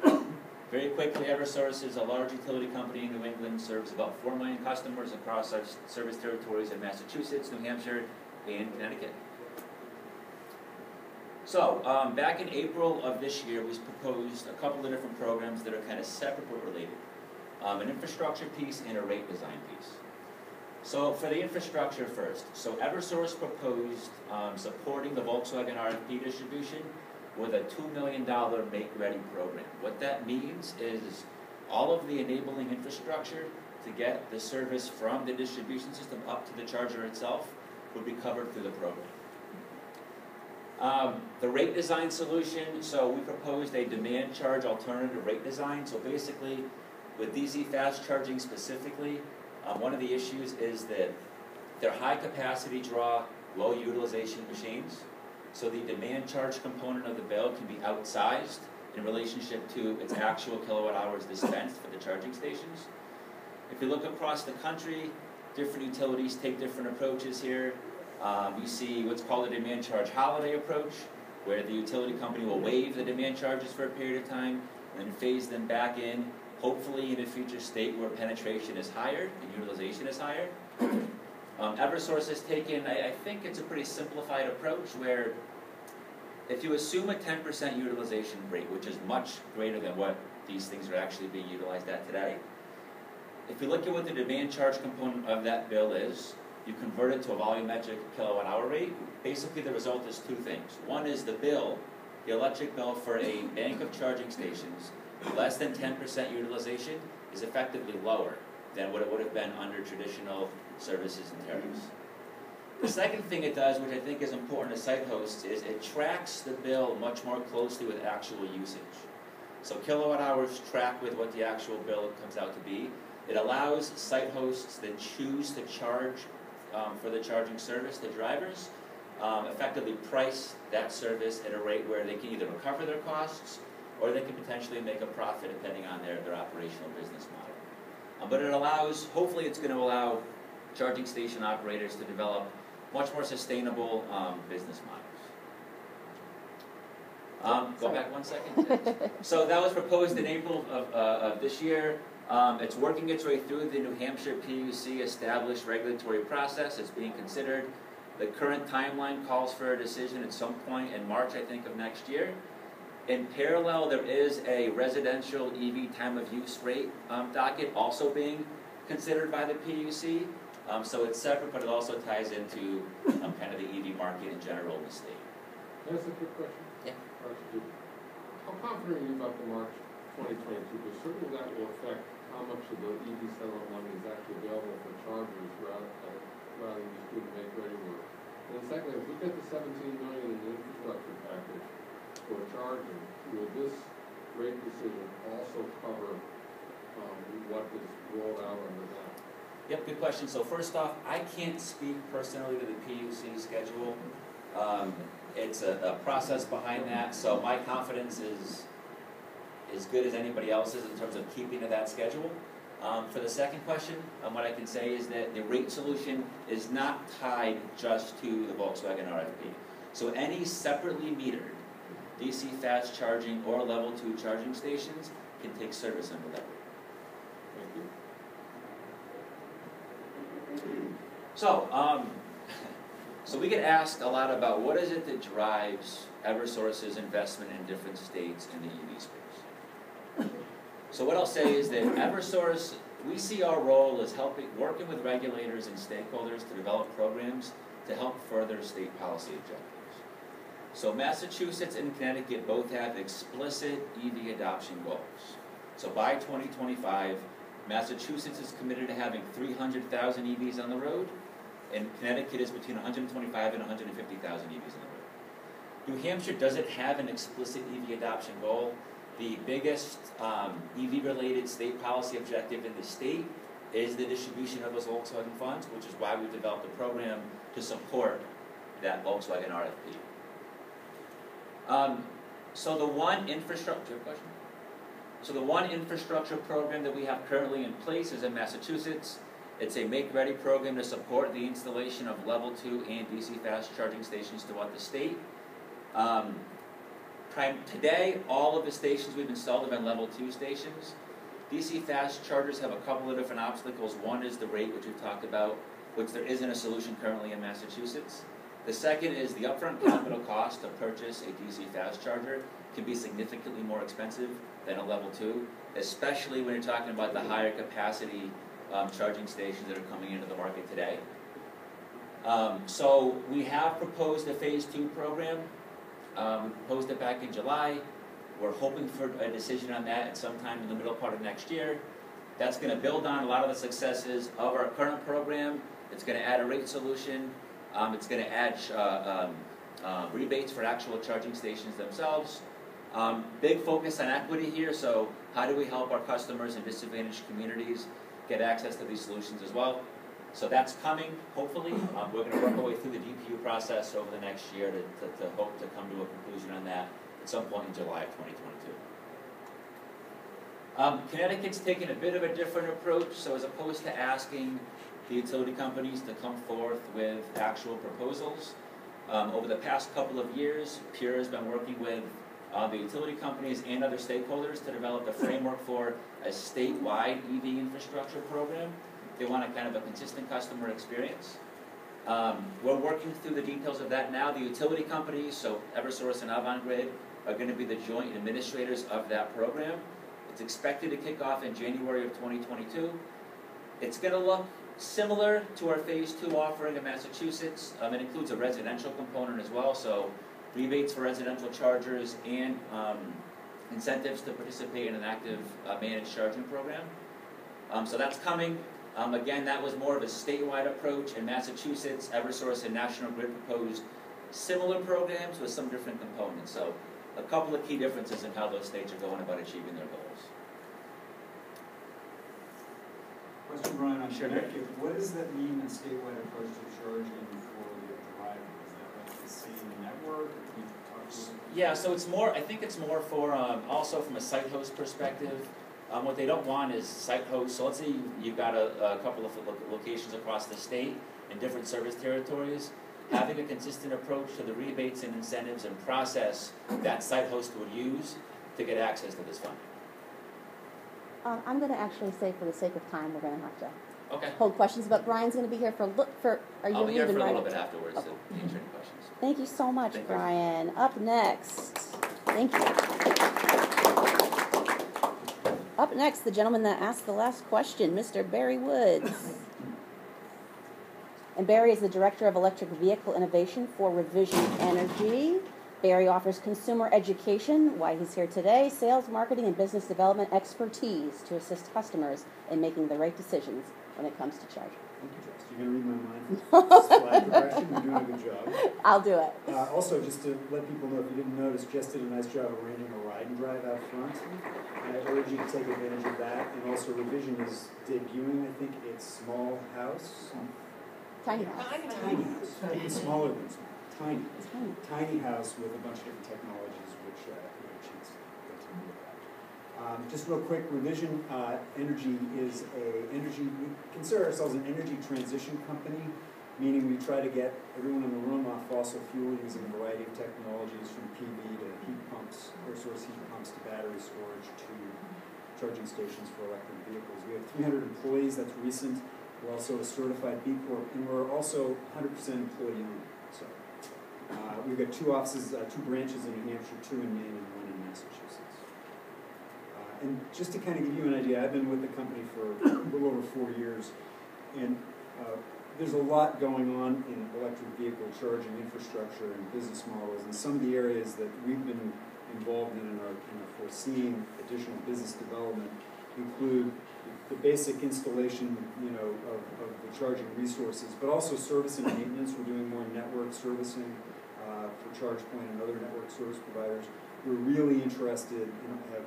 [SPEAKER 13] [COUGHS] Very quickly, Eversource is a large utility company in New England, serves about 4 million customers across our service territories in Massachusetts, New Hampshire, and Connecticut. So, um, back in April of this year, we proposed a couple of different programs that are kind of separate but related. Um, an infrastructure piece and a rate design piece. So for the infrastructure first, so Eversource proposed um, supporting the Volkswagen RFP distribution with a two million dollar make-ready program. What that means is all of the enabling infrastructure to get the service from the distribution system up to the charger itself would be covered through the program. Um, the rate design solution, so we proposed a demand charge alternative rate design. So basically, with DC fast charging specifically, um, one of the issues is that they're high capacity draw, low utilization machines. So the demand charge component of the bill can be outsized in relationship to its actual kilowatt hours dispensed for the charging stations. If you look across the country, different utilities take different approaches here. Um, you see what's called a demand charge holiday approach, where the utility company will waive the demand charges for a period of time and then phase them back in, hopefully in a future state where penetration is higher and utilization is higher. Um, Eversource has taken, I, I think it's a pretty simplified approach where if you assume a ten percent utilization rate, which is much greater than what these things are actually being utilized at today, if you look at what the demand charge component of that bill is, you convert it to a volumetric kilowatt hour rate, basically the result is two things. One is the bill, the electric bill for a bank of charging stations, less than ten percent utilization is effectively lower than what it would have been under traditional services and tariffs. The second thing it does, which I think is important to site hosts, is it tracks the bill much more closely with actual usage. So kilowatt hours track with what the actual bill comes out to be. It allows site hosts that choose to charge um, for the charging service, the drivers, um, effectively price that service at a rate where they can either recover their costs or they can potentially make a profit depending on their, their operational business model. Um, but it allows, hopefully it's going to allow charging station operators to develop much more sustainable um, business models. Um, go back one second. [LAUGHS] so that was proposed in April of, uh, of this year. Um, it's working its way through the New Hampshire PUC established regulatory process. It's being considered. The current timeline calls for a decision at some point in March, I think, of next year. In parallel, there is a residential EV time of use rate um, docket also being considered by the PUC. Um, so it's separate, but it also ties into um, kind of the EV market in general in the state.
[SPEAKER 14] That's a good question.
[SPEAKER 13] Yeah.
[SPEAKER 14] How confident are you about the March twenty twenty-two? Because certainly that will affect how much of the EV settlement money is actually available for chargers rather, uh, rather than just doing make-ready work. And then secondly, if we get the seventeen million in the infrastructure package for charging, will this rate decision also cover, um, what is rolled out under that?
[SPEAKER 13] Yep, good question. So first off, I can't speak personally to the PUC schedule. Um, it's a, a process behind that, so my confidence is as good as anybody else's in terms of keeping to that schedule. Um, for the second question, um, what I can say is that the rate solution is not tied just to the Volkswagen RFP. So any separately metered DC fast charging or level two charging stations can take service under that rate.
[SPEAKER 14] Thank you.
[SPEAKER 13] So, um, [LAUGHS] so we get asked a lot about what is it that drives Eversource's investment in different states in the EV space. So what I'll say is that Eversource, we see our role as helping, working with regulators and stakeholders to develop programs to help further state policy objectives. So Massachusetts and Connecticut both have explicit EV adoption goals. So by twenty twenty-five, Massachusetts is committed to having three hundred thousand EVs on the road, and Connecticut is between 125 and 150,000 EVs on the road. New Hampshire doesn't have an explicit EV adoption goal. The biggest um, EV-related state policy objective in the state is the distribution of those Volkswagen funds, which is why we've developed a program to support that Volkswagen RFP. Um, so the one infrastructure question. So the one infrastructure program that we have currently in place is in Massachusetts. It's a make-ready program to support the installation of level two and DC fast charging stations throughout the state. Um, prim- today, all of the stations we've installed have been level two stations. DC fast chargers have a couple of different obstacles. One is the rate, which we've talked about, which there isn't a solution currently in Massachusetts. The second is the upfront capital [COUGHS] cost to purchase a DC fast charger can be significantly more expensive than a level two, especially when you're talking about the higher capacity um, charging stations that are coming into the market today. Um, so we have proposed a phase two program. Um, proposed it back in July. We're hoping for a decision on that at sometime in the middle part of next year. That's gonna build on a lot of the successes of our current program. It's gonna add a rate solution. Um, it's gonna add, uh, um, uh, rebates for actual charging stations themselves. Um, big focus on equity here, so how do we help our customers in disadvantaged communities get access to these solutions as well? So that's coming, hopefully. Um, we're gonna work our way through the DPU process over the next year to, to, to hope to come to a conclusion on that at some point in July of twenty twenty-two. Um, Connecticut's taken a bit of a different approach, so as opposed to asking the utility companies to come forth with actual proposals, um, over the past couple of years, PURA has been working with uh, the utility companies and other stakeholders to develop a framework for a statewide EV infrastructure program. They want a kind of a consistent customer experience. Um, we're working through the details of that now. The utility companies, so Eversource and Avangrid, are gonna be the joint administrators of that program. It's expected to kick off in January of twenty twenty-two. It's gonna look similar to our phase two offering in Massachusetts. Um, it includes a residential component as well, so rebates for residential chargers and, um, incentives to participate in an active, uh, managed charging program. Um, so that's coming. Um, again, that was more of a statewide approach. In Massachusetts, Eversource and National Grid proposed similar programs with some different components. So a couple of key differences in how those states are going about achieving their goals.
[SPEAKER 2] Question, Brian, on
[SPEAKER 13] Sure.
[SPEAKER 2] Connecticut, what does that mean, a statewide approach to charging for the driver? Is that like the same network, or can you talk to us?
[SPEAKER 13] Yeah, so it's more, I think it's more for, um, also from a site host perspective. Um, what they don't want is site hosts, so let's say you- you've got a, a couple of locations across the state in different service territories. Having a consistent approach to the rebates and incentives and process that site host would use to get access to this funding.
[SPEAKER 10] Um, I'm gonna actually say for the sake of time, we're gonna have to
[SPEAKER 13] Okay.
[SPEAKER 10] hold questions, but Brian's gonna be here for, look, for, are you
[SPEAKER 13] I'll be here for a little bit afterwards to answer any questions.
[SPEAKER 10] Thank you so much,
[SPEAKER 13] Thank you.
[SPEAKER 10] Brian. Up next, thank you. Up next, the gentleman that asked the last question, Mr. Barry Woods. [LAUGHS] And Barry is the Director of Electric Vehicle Innovation for ReVision Energy. Barry offers consumer education, why he's here today, sales, marketing, and business development expertise to assist customers in making the right decisions when it comes to charging.
[SPEAKER 2] Thank you, Jess. You gonna read my mind? [LAUGHS] Slide progression, you're doing a good job.
[SPEAKER 10] I'll do it.
[SPEAKER 2] Uh, also, just to let people know, if you didn't notice, Jess did a nice job of arranging a ride and drive out front. And I urge you to take advantage of that. And also, ReVision is debuting, I think, its small house.
[SPEAKER 10] Tiny house.
[SPEAKER 2] Tiny house, even smaller than small, tiny.
[SPEAKER 10] Tiny.
[SPEAKER 2] Tiny house with a bunch of different technologies, which uh, you had a chance to get to know about. Um, just real quick, ReVision uh, Energy is a energy, we consider ourselves an energy transition company, meaning we try to get everyone in the room off fossil fuel using a variety of technologies from PV to heat pumps, air source heat pumps to battery storage to charging stations for electric vehicles. We have 300 employees, that's recent. We're also a certified B Corp, and we're also 100% employee owned. So uh, we've got two offices, uh, two branches in New Hampshire, two in Maine, and one in Massachusetts. Uh, and just to kind of give you an idea, I've been with the company for a little over four years, and uh, there's a lot going on in electric vehicle charging infrastructure and business models, and some of the areas that we've been involved in and are, and are foreseeing additional business development include the basic installation, you know, of, of the charging resources, but also service and maintenance. We're doing more network servicing uh, for ChargePoint and other network service providers. We're really interested and have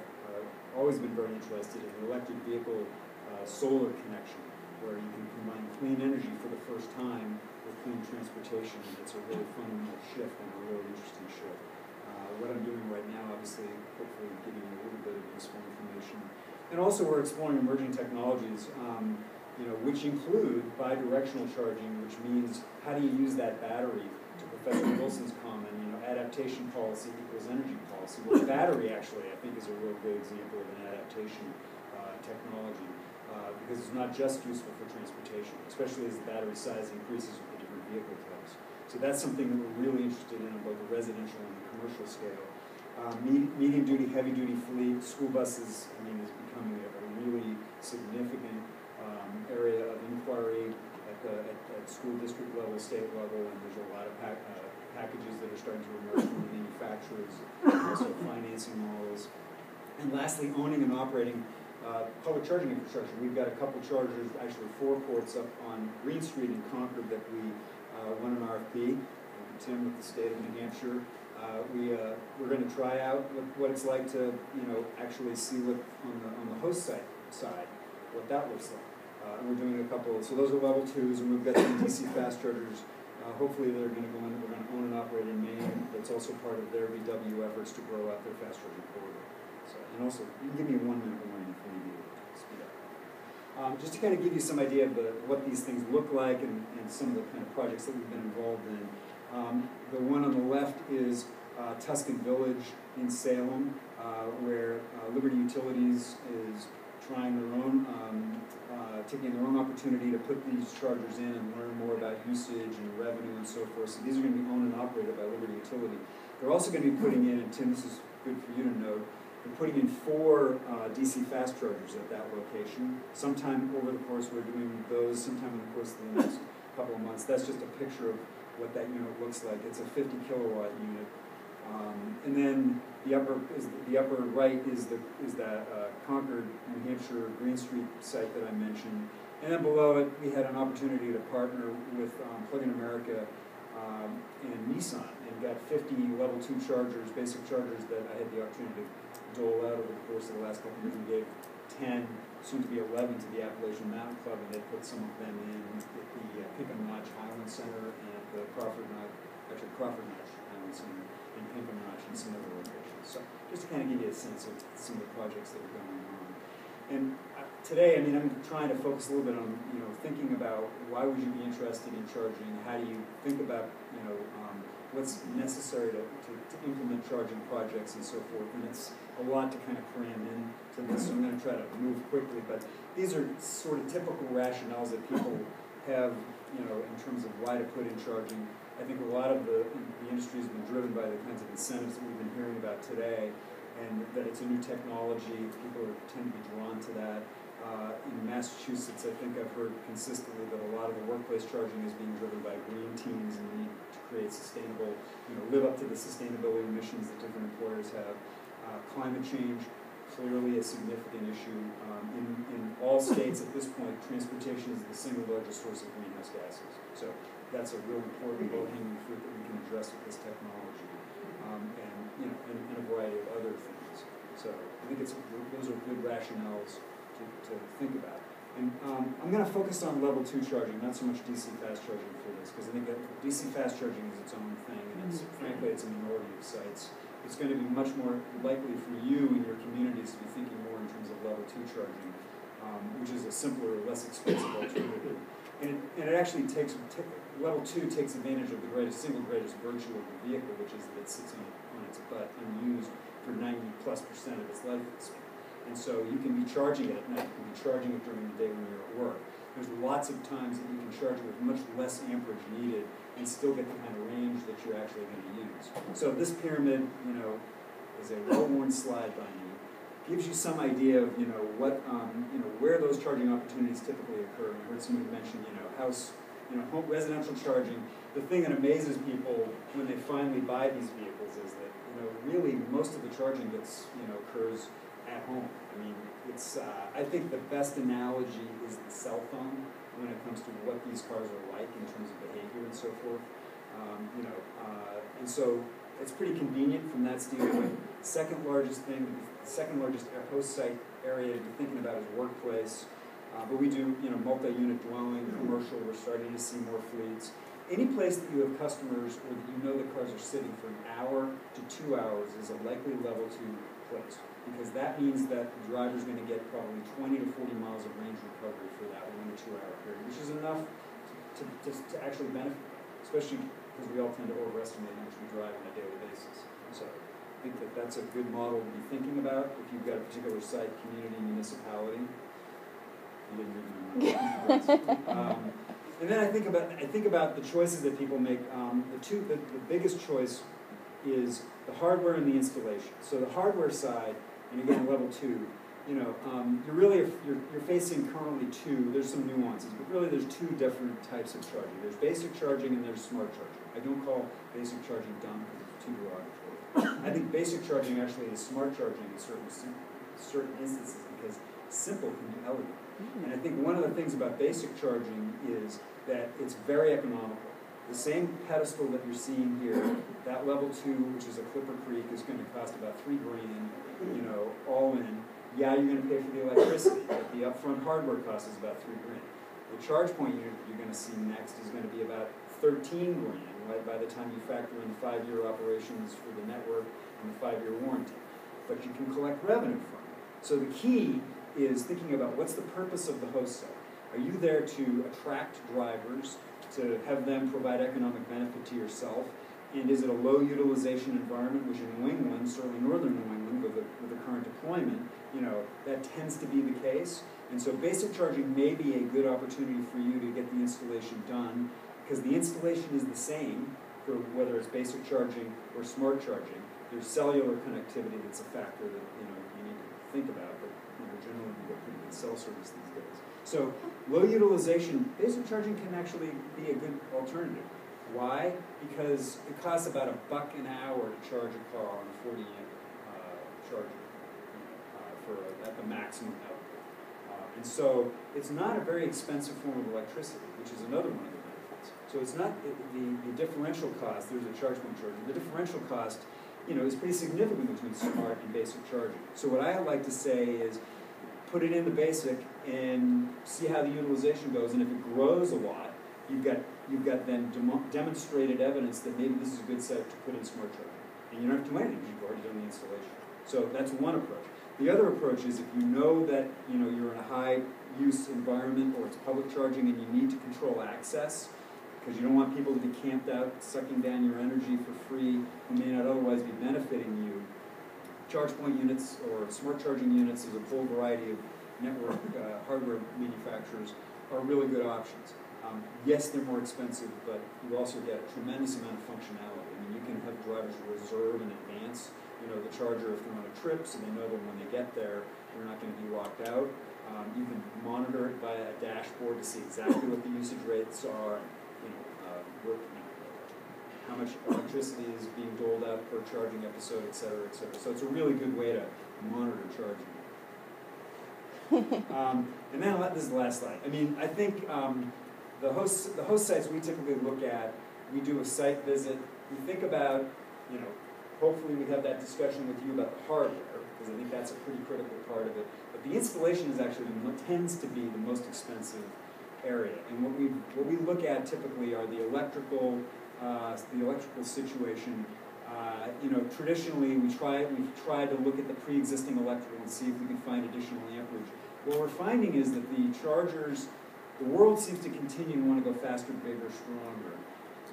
[SPEAKER 2] always been very interested in electric vehicle uh, solar connection, where you can combine clean energy for the first time with clean transportation. And it's a really fundamental shift and a really interesting shift. Uh, what I'm doing right now, obviously, hopefully giving you a little bit of useful information. And also, we're exploring emerging technologies, um, you know, which include bidirectional charging, which means how do you use that battery? Professor Wilson's comment, you know, adaptation policy equals energy policy. Well, battery actually, I think, is a real good example of an adaptation uh, technology uh, because it's not just useful for transportation, especially as the battery size increases with the different vehicle types. So that's something that we're really interested in on both the residential and the commercial scale. Uh, medium duty, heavy duty fleet, school buses, I mean, is becoming a, really significant um, area of inquiry at the, at school district level, state level, and there's a lot of pack, uh, packages that are starting to emerge from the manufacturers, also financing models. And lastly, owning and operating uh, public charging infrastructure. We've got a couple chargers, actually four ports up on Green Street in Concord that we uh, won an RFP. You, Tim, with the state of New Hampshire. Uh, we, uh, we're gonna try out what, what it's like to, you know, actually see what, on the, on the host site side, what that looks like. Uh, and we're doing a couple, so those are level twos, and we've got some DC fast chargers. Uh, hopefully they're gonna go in, we're gonna own and operate in Maine. That's also part of their VW efforts to grow out their fast charging corridor. So, and also, you can give me one minute warning if we need to speed up. Um, just to kind of give you some idea of the, what these things look like and, and some of the kind of projects that we've been involved in. Um, the one on the left is uh, Tuscan Village in Salem, uh, where uh, Liberty Utilities is trying their own, um, uh, taking their own opportunity to put these chargers in and learn more about usage and revenue and so forth. So these are going to be owned and operated by Liberty Utility. They're also going to be putting in, and Tim, this is good for you to know, they're putting in four uh, DC fast chargers at that location. Sometime over the course, we're doing those, sometime in the course of the next couple of months. That's just a picture of what that unit looks like. It's a 50 kilowatt unit. Um, and then the upper is the upper right is the is that uh, Concord, New Hampshire Green Street site that I mentioned. And then below it, we had an opportunity to partner with um, Plug-in America um, and Nissan and got 50 level two chargers, basic chargers that I had the opportunity to dole out over the course of the last couple of years. We gave 10, soon to be 11 to the Appalachian Mountain Club, and they put some of them in at the uh, Pinkham Notch Highland Center and the Crawford Notch, actually Crawford Notch Highland Center and some other locations. So just to kind of give you a sense of some of the projects that are going on. And uh, today, I mean, I'm trying to focus a little bit on, you know, thinking about why would you be interested in charging? How do you think about, you know, um, what's necessary to, to, to, implement charging projects and so forth. And it's a lot to kind of cram in to this, so I'm going to try to move quickly. But these are sort of typical rationales that people have, you know, in terms of why to put in charging. I think a lot of the, the industry has been driven by the kinds of incentives that we've been hearing about today, and that it's a new technology. People are, tend to be drawn to that. Uh, in Massachusetts, I think I've heard consistently that a lot of the workplace charging is being driven by green teams and the need to create sustainable, you know, live up to the sustainability missions that different employers have. Uh, climate change, clearly a significant issue. Um, in, in all states at this point, transportation is the single largest source of greenhouse gases. So that's a real important low-hanging fruit that we can address with this technology, um, and you know, and, and, a variety of other things. So I think it's those are good rationales to, to think about. And um, I'm going to focus on level two charging, not so much DC fast charging for this, because I think that DC fast charging is its own thing, and it's frankly it's a minority of sites. It's going to be much more likely for you and your communities to be thinking more in terms of level two charging, um, which is a simpler, less expensive alternative. And it, and it actually takes level two takes advantage of the greatest single greatest virtue of the vehicle, which is that it sits on, on its butt unused for 90 plus percent of its life and so you can be charging it at night, you can be charging it during the day when you're at work. There's lots of times that you can charge it with much less amperage needed and still get the kind of range that you're actually going to use. So this pyramid, you know, is a well-worn slide by me. Gives you some idea of, you know, what, um, you know, where those charging opportunities typically occur. I heard somebody mention, you know, house, you know, home residential charging. The thing that amazes people when they finally buy these vehicles is that, you know, really most of the charging that's, you know, occurs at home. I mean, it's, uh, I think the best analogy is the cell phone when it comes to what these cars are like in terms of behavior and so forth. Um, you know, uh, and so it's pretty convenient from that standpoint. Second largest thing, second largest host site area to be thinking about is workplace. Uh, but we do, you know, multi-unit dwelling, commercial, we're starting to see more fleets. Any place that you have customers or that you know the cars are sitting for an hour to two hours is a likely level two place because that means that the driver's going to get probably 20 to 40 miles of range recovery for that one to two hour period, which is enough to, to, to actually benefit, especially because we all tend to overestimate how much we drive on a daily basis. So I think that that's a good model to be thinking about if you've got a particular site, community, municipality. You didn't read my um, and then I think about I think about the choices that people make. Um, the two the, the biggest choice is the hardware and the installation. So the hardware side and again, level two, you know, um, you're really, you're, you're facing currently two, there's some nuances, but really there's two different types of charging. There's basic charging and there's smart charging. I don't call basic charging dumb because it's too derogatory. I think basic charging actually is smart charging in certain, certain instances because simple can be elegant. Hmm. And I think one of the things about basic charging is that it's very economical. The same pedestal that you're seeing here, [COUGHS] that level two, which is a Clipper Creek, is gonna cost about three grand, you know, all in. Yeah, you're gonna pay for the electricity, but the upfront hardware cost is about three grand. The ChargePoint unit you're gonna see next is gonna be about thirteen grand, right, by the time you factor in the five-year operations for the network and the five-year warranty. But you can collect revenue from it. So the key is thinking about what's the purpose of the host site. Are you there to attract drivers, to have them provide economic benefit to yourself? And is it a low utilization environment, which in New England, certainly northern New England with the, with the current deployment, you know, that tends to be the case. And so basic charging may be a good opportunity for you to get the installation done, because the installation is the same for whether it's basic charging or smart charging. There's cellular connectivity that's a factor that, you know, you need to think about, but, you know, generally we get pretty good cell service these days. So low utilization, basic charging can actually be a good alternative. Why? Because it costs about a buck an hour to charge a car on a 40 amp uh, charger uh, for at the maximum output. Uh, and so it's not a very expensive form of electricity, which is another one of the benefits. So it's not the, the, the differential cost, there's a ChargePoint charger, the differential cost you know, is pretty significant between smart and basic charging. So what I like to say is put it in the basic and see how the utilization goes, and if it grows a lot, you've got, you've got then demo- demonstrated evidence that maybe this is a good site to put in smart charging. And you don't have to do anything, you've already done the installation. So that's one approach. The other approach is if you know that, you know, you're in a high-use environment or it's public charging and you need to control access, because you don't want people to be camped out sucking down your energy for free who may not otherwise be benefiting you. ChargePoint units or smart charging units, there's a full variety of network uh, hardware manufacturers are really good options. Um, yes, they're more expensive, but you also get a tremendous amount of functionality. I mean, you can have drivers reserve in advance, you know, the charger if they're on a trip, so they know that when they get there, they're not going to be locked out. Um, you can monitor it via a dashboard to see exactly what the usage rates are, you know, uh, how much electricity is being doled out per charging episode, et cetera, et cetera. So it's a really good way to monitor charging. [LAUGHS] um, and then this is the last slide. I mean, I think um, the host the host sites we typically look at, we do a site visit. We think about, you know, hopefully we have that discussion with you about the hardware because I think that's a pretty critical part of it. But the installation is actually tends to be the most expensive area. And what we what we look at typically are the electrical uh, the electrical situation. Uh, you know, traditionally we try we've tried to look at the pre-existing electrical and see if we can find additional amperage. What we're finding is that the chargers, the world seems to continue to want to go faster, bigger, stronger.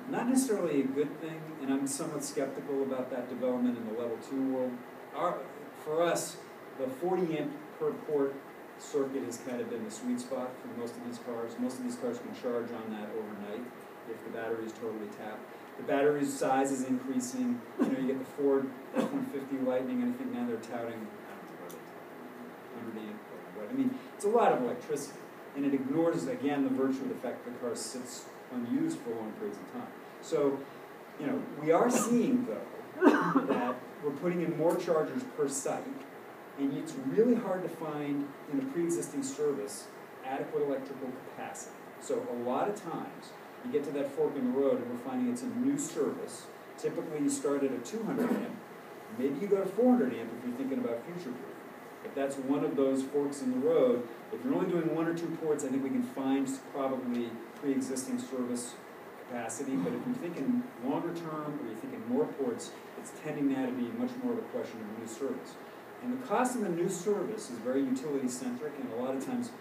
[SPEAKER 2] Not necessarily a good thing, and I'm somewhat skeptical about that development in the level two world. Our, for us, the 40 amp per port circuit has kind of been the sweet spot for most of these cars. Most of these cars can charge on that overnight if the battery is totally tapped. The battery's size is increasing. You know, you get the Ford F-150 Lightning, and I think now they're touting, I don't know what they're touting, 100 amp or. I mean, it's a lot of electricity, and it ignores, again, the virtue of the fact the car sits unused for long periods of time. So, you know, we are seeing, though, that we're putting in more chargers per site, and it's really hard to find in a pre-existing service adequate electrical capacity. So a lot of times, you get to that fork in the road and we're finding it's a new service. Typically, you start at a 200 amp. Maybe you go to 400 amp if you're thinking about future proof. If that's one of those forks in the road, if you're only doing one or two ports, I think we can find probably pre-existing service capacity. But if you're thinking longer term or you're thinking more ports, it's tending now to be much more of a question of new service. And the cost of the new service is very utility centric, and a lot of times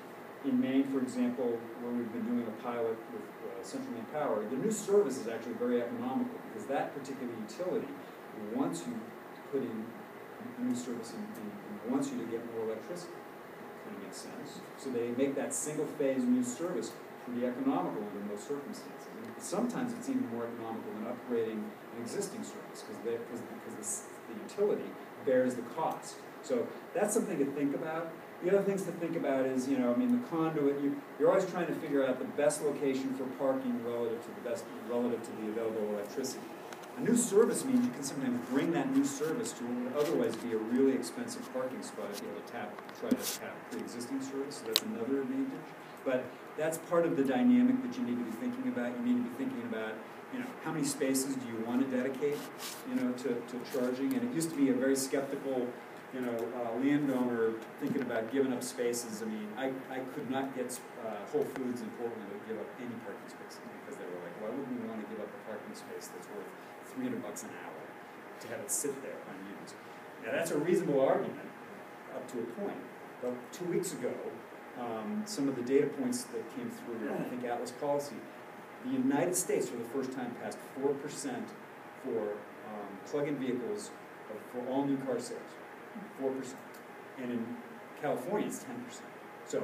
[SPEAKER 2] in Maine, for example, where we've been doing a pilot with uh, Central Maine Power, the new service is actually very economical because that particular utility wants you to put in a new service and, and, wants you to get more electricity. Kind of makes sense. So they make that single phase new service pretty economical under most circumstances. And sometimes it's even more economical than upgrading an existing service because the, the utility bears the cost. So that's something to think about. The other things to think about is, you know, I mean, the conduit, you, you're always trying to figure out the best location for parking relative to the best, relative to the available electricity. A new service means you can sometimes bring that new service to what would otherwise be a really expensive parking spot if you have to tap, try to tap pre-existing service, so that's another advantage. But that's part of the dynamic that you need to be thinking about. You need to be thinking about, you know, how many spaces do you want to dedicate, you know, to, to charging? And it used to be a very skeptical, you know, uh, landowner thinking about giving up spaces. I mean, I, I could not get uh, Whole Foods in Portland to give up any parking spaces because they were like, why wouldn't we want to give up a parking space that's worth three hundred bucks an hour to have it sit there unused? Now, that's a reasonable argument up to a point. But two weeks ago, um, some of the data points that came through, I think Atlas Policy, the United States for the first time passed four percent for um, plug-in vehicles for all new car sales, four percent. And in California, it's ten percent. So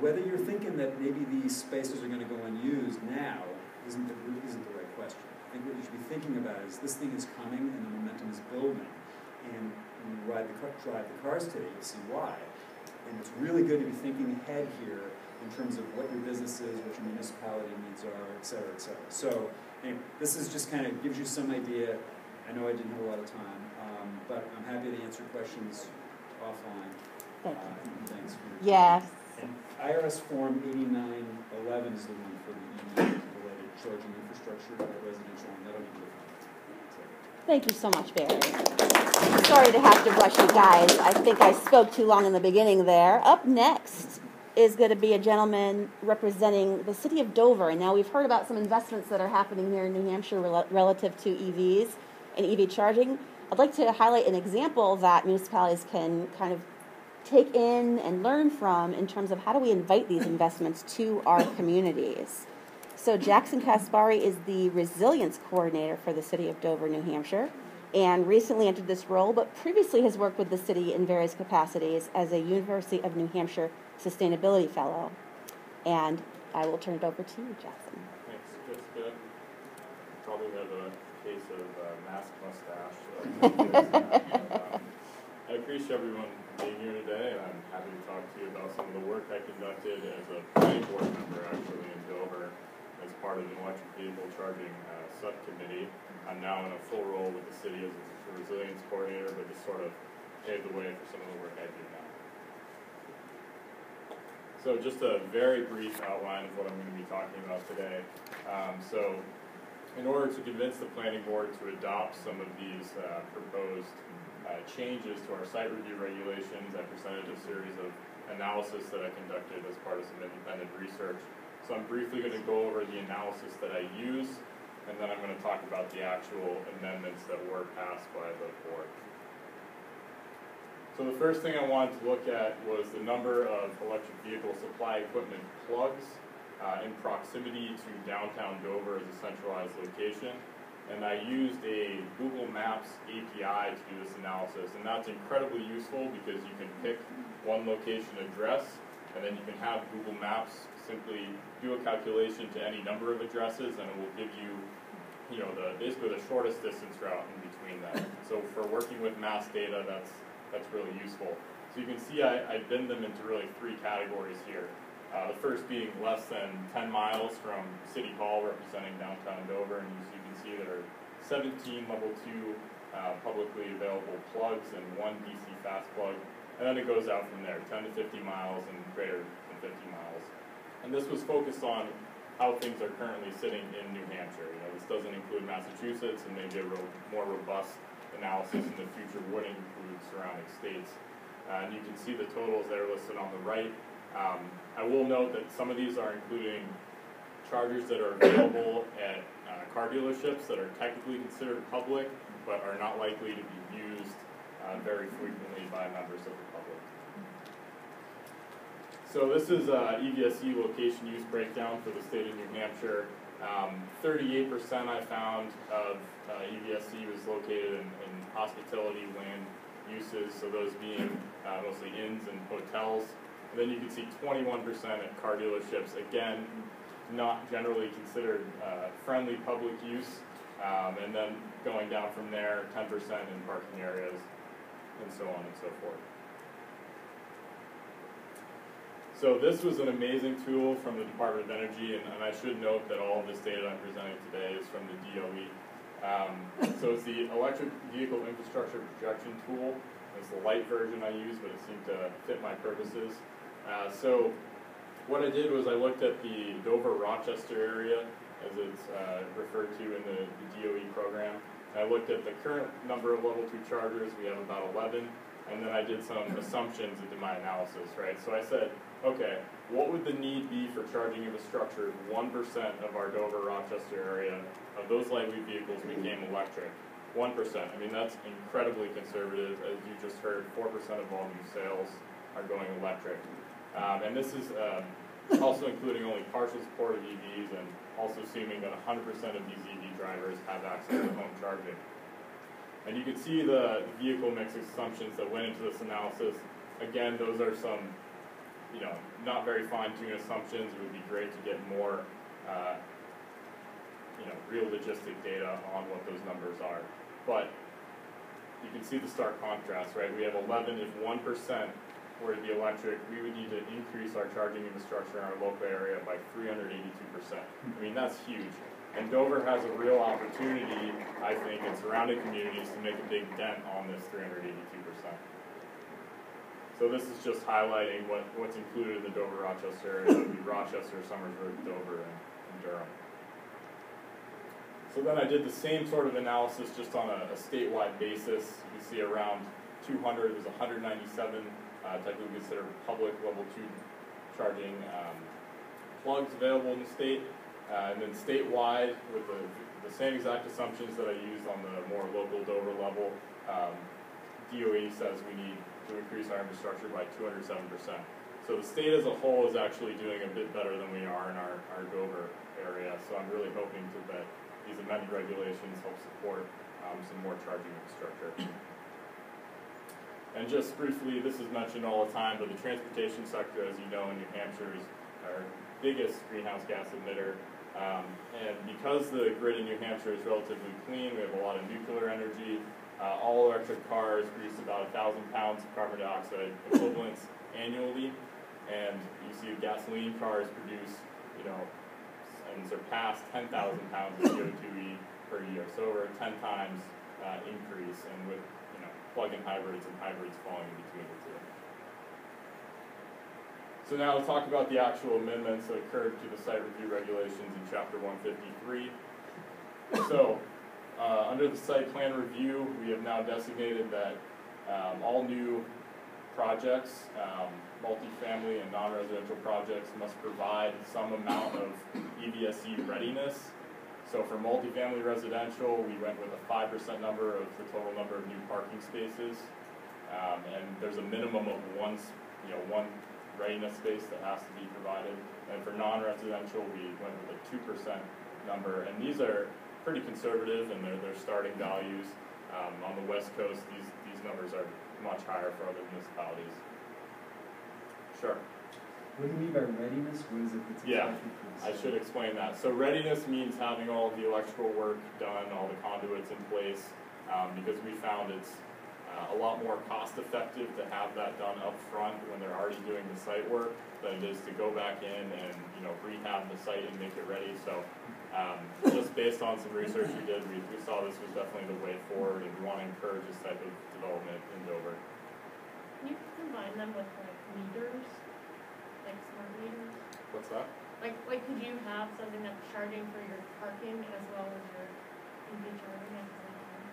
[SPEAKER 2] whether you're thinking that maybe these spaces are gonna go unused now isn't the, isn't the right question. I think what you should be thinking about is this thing is coming and the momentum is building. And when you ride the, drive the cars today, you'll see why. And it's really good to be thinking ahead here in terms of what your business is, what your municipality needs are, et cetera, et cetera. So, anyway, this is just kind of gives you some idea. I know I didn't have a lot of time, but I'm happy to answer questions offline.
[SPEAKER 10] Thank
[SPEAKER 2] Uh,
[SPEAKER 10] you.
[SPEAKER 2] and thanks for
[SPEAKER 10] Yes.
[SPEAKER 2] And IRS Form eighty-nine eleven is the one for the EV-related charging infrastructure, uh, residential, and that'll you the.
[SPEAKER 10] Thank you so much, Barry. Sorry to have to rush you guys. I think I spoke too long in the beginning there. Up next is going to be a gentleman representing the city of Dover. And now we've heard about some investments that are happening here in New Hampshire rel- relative to EVs and EV charging. I'd like to highlight an example that municipalities can kind of take in and learn from in terms of how do we invite these [LAUGHS] investments to our communities. So Jackson Kaspari is the resilience coordinator for the city of Dover, New Hampshire, and recently entered this role, but previously has worked with the city in various capacities as a University of New Hampshire Sustainability Fellow. And I will turn it over to you, Jackson.
[SPEAKER 15] Thanks, Jessica. Probably have a case of uh, mask mustache. [LAUGHS] Um, I appreciate everyone being here today, and I'm happy to talk to you about some of the work I conducted as a planning board member actually in Dover as part of an electric vehicle charging uh, subcommittee. I'm now in a full role with the city as a resilience coordinator, but just sort of paved the way for some of the work I do now. So just a very brief outline of what I'm going to be talking about today. Um, so in order to convince the planning board to adopt some of these uh, proposed uh, changes to our site review regulations, I presented a series of analysis that I conducted as part of some independent research. So I'm briefly going to go over the analysis that I use, and then I'm going to talk about the actual amendments that were passed by the board. So the first thing I wanted to look at was the number of electric vehicle supply equipment plugs uh, in proximity to downtown Dover as a centralized location. And I used a Google Maps API to do this analysis, and that's incredibly useful because you can pick one location address, and then you can have Google Maps simply do a calculation to any number of addresses, and it will give you, you know, the basically the shortest distance route in between them. So for working with mass data, that's that's really useful. So you can see I, I bin them into really three categories here. Uh, the first being less than 10 miles from City Hall representing downtown Dover, and as you can see there are 17 level 2 uh, publicly available plugs and one DC fast plug, and then it goes out from there, 10 to 50 miles and greater than 50 miles. And this was focused on how things are currently sitting in New Hampshire. You know, this doesn't include Massachusetts, and maybe a ro- more robust analysis in the future would include surrounding states. Uh, and you can see the totals that are listed on the right. Um, I will note that some of these are including chargers that are available at uh, car dealerships that are technically considered public, but are not likely to be used uh, very frequently by members of the public. So this is uh, EVSE location use breakdown for the state of New Hampshire. Um, 38% I found of uh, EVSE was located in, in hospitality land uses, so those being uh, mostly inns and hotels. And then you can see 21% at car dealerships, again, not generally considered uh, friendly public use. Um, and then going down from there, 10% in parking areas. and so on and so forth. So this was an amazing tool from the Department of Energy, and, and I should note that all of this data I'm presenting today is from the DOE. Um, so it's the Electric Vehicle Infrastructure Projection Tool. It's the light version I use, but it seemed to fit my purposes. Uh, so what I did was I looked at the Dover-Rochester area, as it's uh, referred to in the, the DOE program. I looked at the current number of level two chargers, we have about 11, and then I did some assumptions into my analysis, right? So I said, okay, what would the need be for charging infrastructure if 1% of our Dover Rochester area of those light weight vehicles became electric? 1%. I mean, that's incredibly conservative. As you just heard, 4% of all new sales are going electric. Um, and this is um, also including only partial support of EVs and also assuming that 100% of these EV drivers have access to home charging. And you can see the vehicle mix assumptions that went into this analysis. Again, those are some, you know, not very fine-tuned assumptions. It would be great to get more, uh, you know, real logistic data on what those numbers are. But you can see the stark contrast, right? We have 11, if 1% to be electric, we would need to increase our charging infrastructure in our local area by 382%. I mean, that's huge. And Dover has a real opportunity, I think, in surrounding communities to make a big dent on this 382%. So this is just highlighting what, what's included in the Dover-Rochester area. Rochester, Somersworth, Dover, and, and Durham. So then I did the same sort of analysis just on a, a statewide basis. You see around 200, there's 197 uh, technically considered public level two charging um, plugs available in the state. Uh, and then statewide, with the, the same exact assumptions that I used on the more local Dover level, um, DOE says we need to increase our infrastructure by 207%. So the state as a whole is actually doing a bit better than we are in our, our Dover area. So I'm really hoping to, that these amended regulations help support um, some more charging infrastructure. And just briefly, this is mentioned all the time, but the transportation sector, as you know, in New Hampshire is our biggest greenhouse gas emitter. Um, and because the grid in New Hampshire is relatively clean, we have a lot of nuclear energy. Uh, all electric cars produce about a thousand pounds of carbon dioxide equivalents annually, and you see gasoline cars produce, you know, and surpass 10,000 pounds of CO2e per year. So over 10 times uh, increase, and with plug-in hybrids and hybrids falling in between the two. So now let's talk about the actual amendments that occurred to the site review regulations in chapter 153. So uh, under the site plan review, we have now designated that um, all new projects, um, multifamily and non-residential projects must provide some amount of EVSE readiness so for multifamily residential, we went with a five percent number of the total number of new parking spaces. Um, and there's a minimum of one, you know, one readiness space that has to be provided. And for non-residential, we went with a two percent number. And these are pretty conservative and they're, they're starting values. Um, on the west coast, these, these numbers are much higher for other municipalities. Sure.
[SPEAKER 2] What do you mean by readiness? What is it that's
[SPEAKER 15] yeah, I should explain that. So readiness means having all the electrical work done, all the conduits in place, um, because we found it's uh, a lot more cost effective to have that done up front when they're already doing the site work than it is to go back in and you know rehab the site and make it ready. So um, just based on some research we did, we, we saw this was definitely the way forward, and we want to encourage this type of development in Dover.
[SPEAKER 6] Can you combine them with like meters?
[SPEAKER 15] What's that?
[SPEAKER 6] Like, like could you have something that's charging for your parking as well as your EV charging at the same time?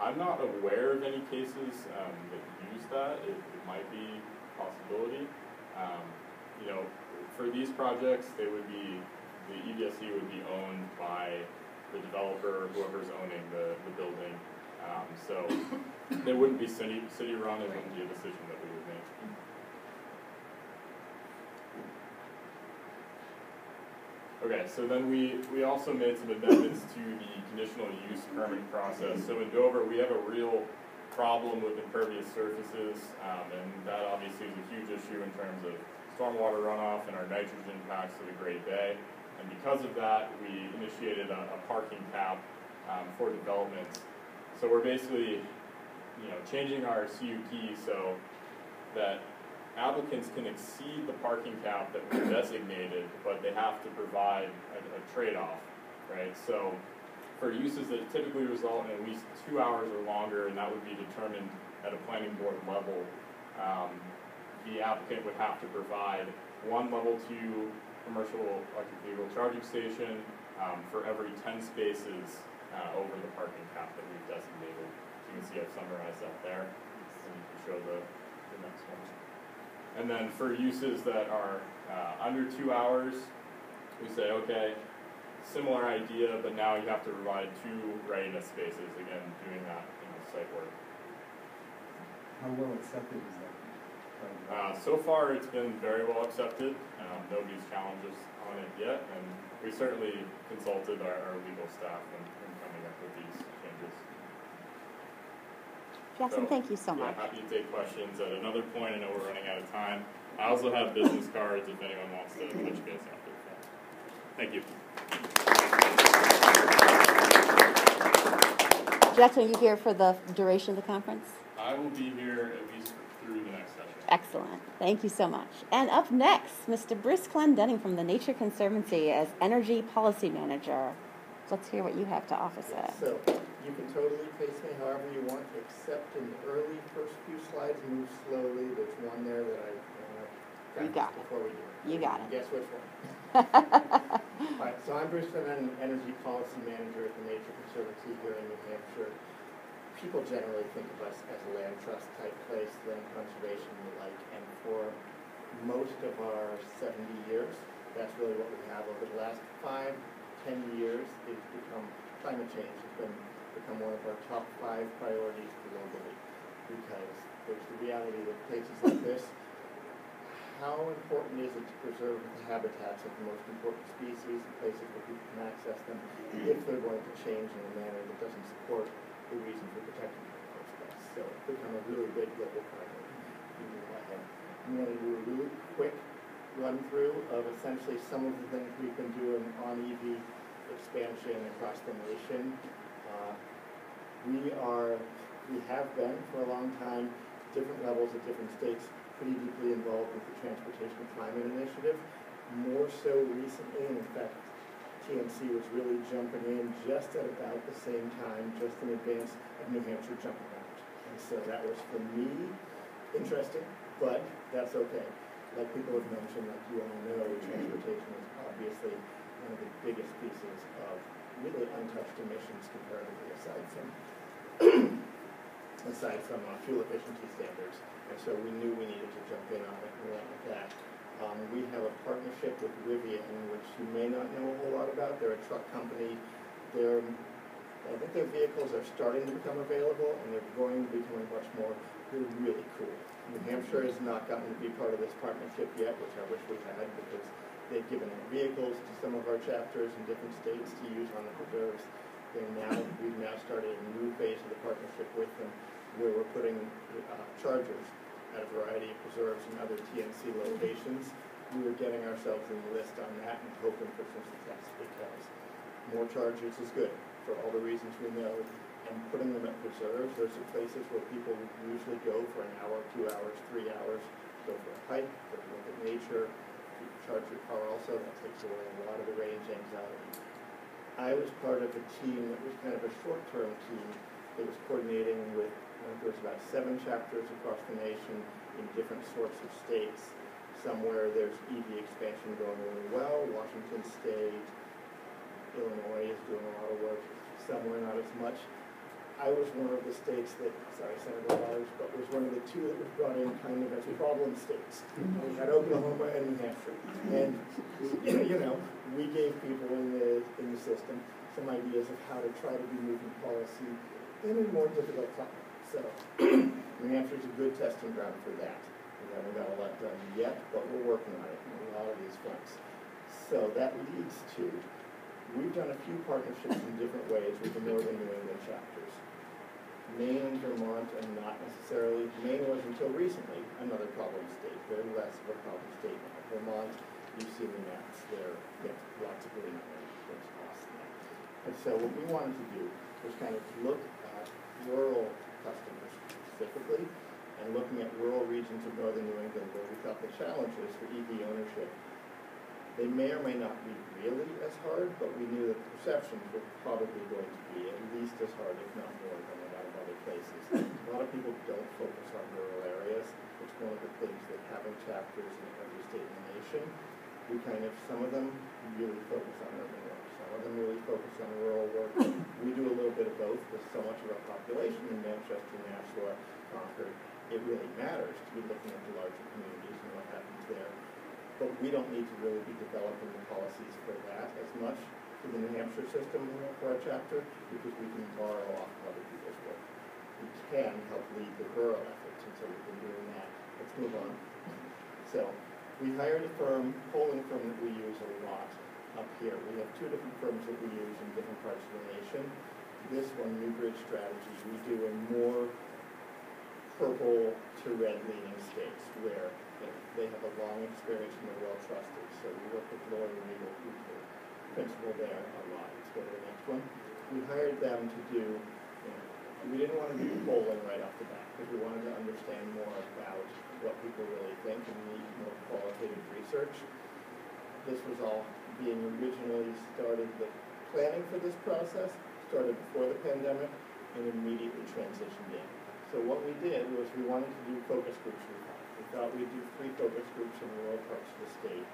[SPEAKER 15] I'm not aware of any cases um, that use that. It, it might be a possibility. Um, you know, for these projects, they would be the EVSE would be owned by the developer, whoever's owning the, the building. Um, so they wouldn't be city city run. It wouldn't be a decision that we would make. Okay, so then we, we also made some amendments to the conditional use permit process. So in Dover, we have a real problem with impervious surfaces, um, and that obviously is a huge issue in terms of stormwater runoff and our nitrogen impacts to the Great Bay. And because of that, we initiated a, a parking cap um, for development. So we're basically you know, changing our CUP so that applicants can exceed the parking cap that we designated, but they have to provide a, a trade-off, right? So for uses that typically result in at least two hours or longer, and that would be determined at a planning board level, um, the applicant would have to provide one level two commercial electric vehicle charging station um, for every ten spaces uh, over the parking cap that we've designated. So you can see I've summarized that there, and you can show the, the next one. And then for uses that are uh, under two hours, we say, okay, similar idea, but now you have to provide two readiness spaces, again, doing that, you know, site work.
[SPEAKER 2] How well accepted is that?
[SPEAKER 15] Uh, so far, it's been very well accepted. Um, nobody's challenged us on it yet, and we certainly consulted our, our legal staff in, in coming up with these.
[SPEAKER 10] Jackson,
[SPEAKER 15] So,
[SPEAKER 10] thank you so
[SPEAKER 15] yeah,
[SPEAKER 10] much.
[SPEAKER 15] happy to take questions at another point. I know we're running out of time. I also have business cards if anyone wants to touch base after. Thank you.
[SPEAKER 10] Jackson, are you here for the duration of the conference?
[SPEAKER 15] I will be here at least through the next session.
[SPEAKER 10] Excellent. Thank you so much. And up next, Mr. Bruce Clendenning from the Nature Conservancy as Energy Policy Manager. Let's hear what you have to offer, sir.
[SPEAKER 16] So, you can totally face me however you want, except in the early first few slides, move slowly. There's one there that I want to
[SPEAKER 10] You got it.
[SPEAKER 16] before we do it.
[SPEAKER 10] You got it.
[SPEAKER 16] Guess which one? [LAUGHS] All right, so I'm Bruce Clendenning, Energy Policy Manager at the Nature Conservancy here in New Hampshire. People generally think of us as a land trust type place, land conservation and the like, and for most of our seventy years, that's really what we have. Over the last five, ten years, it's become, climate change has been, become one of our top five priorities globally. Because there's the reality that places like this, how important is it to preserve the habitats of the most important species and places where people can access them if they're going to change in a manner that doesn't support the reason for protecting them in the first place? So it's become a really big global priority. I'm going to do a really quick run through of essentially some of the things we've been doing on EV expansion across the nation. Uh, we are, we have been for a long time, different levels at different states, pretty deeply involved with the Transportation Climate Initiative. More so recently, and in fact, TNC was really jumping in just at about the same time, just in advance of New Hampshire jumping out. And so that was for me interesting, but that's okay. Like people have mentioned, like you all know, transportation is obviously one of the biggest pieces of really untouched emissions comparatively aside from aside from uh, fuel efficiency standards. And so we knew we needed to jump in on it and we went with that. Um, we have a partnership with Rivian, which you may not know a whole lot about. They're a truck company. They're, I think their vehicles are starting to become available and they're going to be becoming much more. They're really cool. New Hampshire has not gotten to be part of this partnership yet, which I wish we had because they've given out vehicles to some of our chapters in different states to use on the preserves. They're now, we've now started a new phase of the partnership with them where we're putting uh, chargers at a variety of preserves and other TNC locations. We were getting ourselves in the list on that and hoping for some success because more chargers is good for all the reasons we know. And putting them at preserves, those are places where people usually go for an hour, two hours, three hours, go for a hike, go to look at nature. Your car also, that takes away a lot of the range anxiety. I was part of a team that was kind of a short-term team that was coordinating with uh, I think there's about seven chapters across the nation in different sorts of states. Somewhere there's EV expansion going really well. Washington State, Illinois is doing a lot of work. Somewhere not as much. I was one of the states that, sorry, Senator Watters, but was one of the two that was brought in kind of as problem states. Mm-hmm. We had Oklahoma and New Hampshire. And, you know, we gave people in the, in the system some ideas of how to try to be moving policy in a more difficult climate. So [CLEARS THROAT] New Hampshire's a good testing ground for that. We haven't got a lot done yet, but we're working on it in a lot of these fronts. So that leads to, we've done a few partnerships in different ways with the Northern New England chapters. Maine, and Vermont, and not necessarily, Maine was until recently another problem state, very less of a problem state now. Vermont, you've seen the maps, there, lots of green on there, that's awesome. And so what we wanted to do was kind of look at rural customers specifically, and looking at rural regions of northern New England where we thought the challenges for EV ownership, they may or may not be really as hard, but we knew that the perceptions were probably going to be at least as hard, if not more, than a lot of other places. [LAUGHS] A lot of people don't focus on rural areas. It's one of the things that having chapters in every state in the nation, we kind of, some of them really focus on urban work, some of them really focus on rural work. [LAUGHS] We do a little bit of both, with so much of our population in Manchester, Nashua, Concord, it really matters to be looking at the larger communities and what happens there. But we don't need to really be developing the policies for that as much for the New Hampshire system for our chapter, because we can borrow off of other people's work. We can help lead the rural efforts, and so we've been doing that. Let's move on. So, we hired a firm, polling firm that we use a lot up here. We have two different firms that we use in different parts of the nation. This one, Newbridge Strategy, we do in more purple to red leaning states where they have a long experience and they're well trusted. So we work with Lori Weigel, who's the principal there a lot. Let's go to the next one. We hired them to do, you know, we didn't want to do polling right off the bat because we wanted to understand more about what people really think and need more qualitative research. This was all being originally started, the planning for this process started before the pandemic and immediately transitioned in. So what we did was we wanted to do focus groups we thought. We thought we'd do three focus groups in rural parts of the state.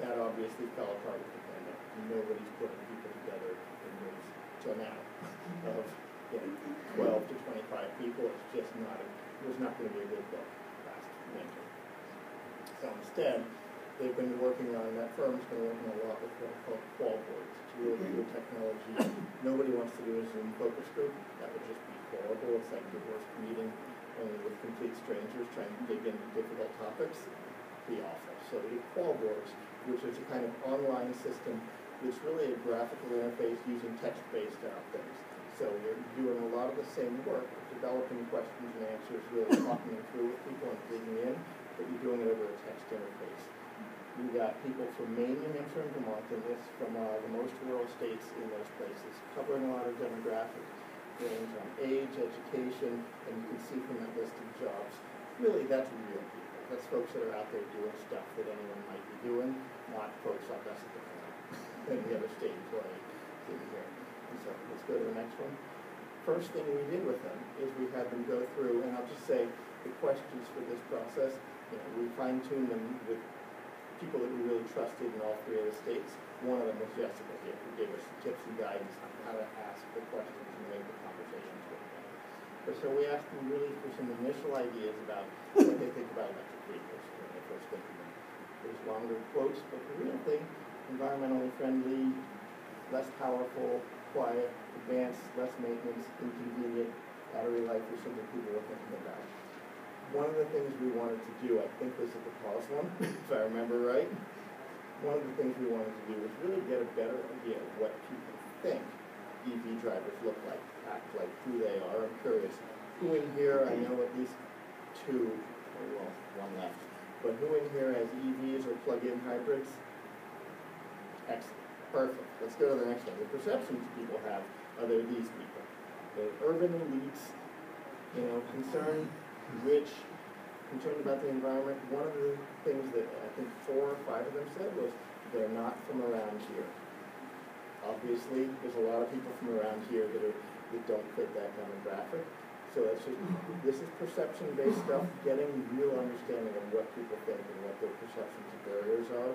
[SPEAKER 16] That obviously fell apart with the pandemic. Nobody's putting people together in rooms till now of you know, twelve to twenty-five people. It's just not, a- it was not gonna be a good book last winter. So instead, they've been working on, that firm's been working a lot with what called qual boards. It's really good technology. Nobody wants to do a Zoom focus group. That would just be horrible. It's like the worst meeting, only with complete strangers trying to dig into difficult topics. Be awful. So the qual boards, which is a kind of online system, it's really a graphical interface using text-based things. So you're doing a lot of the same work, developing questions and answers, really [COUGHS] talking them through with people and digging in, but you're doing it over a text interface. We've got people from Maine, New Hampshire, and Vermont in this, from uh, the most rural states in those places, covering a lot of demographics, on age, education, and you can see from that list of jobs, really that's real people. That's folks that are out there doing stuff that anyone might be doing, not folks like us at the and the other state employee in here. And so let's go to the next one. First thing we did with them is we had them go through, and I'll just say the questions for this process, you know, we fine tuned them with people that we really trusted in all three of the states. One of them was Jessica here, who gave us tips and guidance on how to ask the questions and make the conversations go better. But so we asked them really for some initial ideas about what they think about electric vehicles they first think of them. There's longer quotes, but the real thing, environmentally friendly, less powerful, quiet, advanced, less maintenance, inconvenient, battery life is something people were thinking about. One of the things we wanted to do, I think this is the pause one, [LAUGHS] if I remember right. One of the things we wanted to do was really get a better idea of what people think EV drivers look like, like, who they are. I'm curious, who in here, I know at least two, or well, one left, but who in here has EVs or plug-in hybrids? Excellent, perfect. Let's go to the next one. The perceptions people have are they're these people. The urban elites, you know, concerned, rich, concerned about the environment. One of the things that I think four or five of them said was they're not from around here. Obviously, there's a lot of people from around here that are that don't fit that demographic. So that's just this is perception-based stuff, getting real understanding of what people think and what their perceptions and barriers are.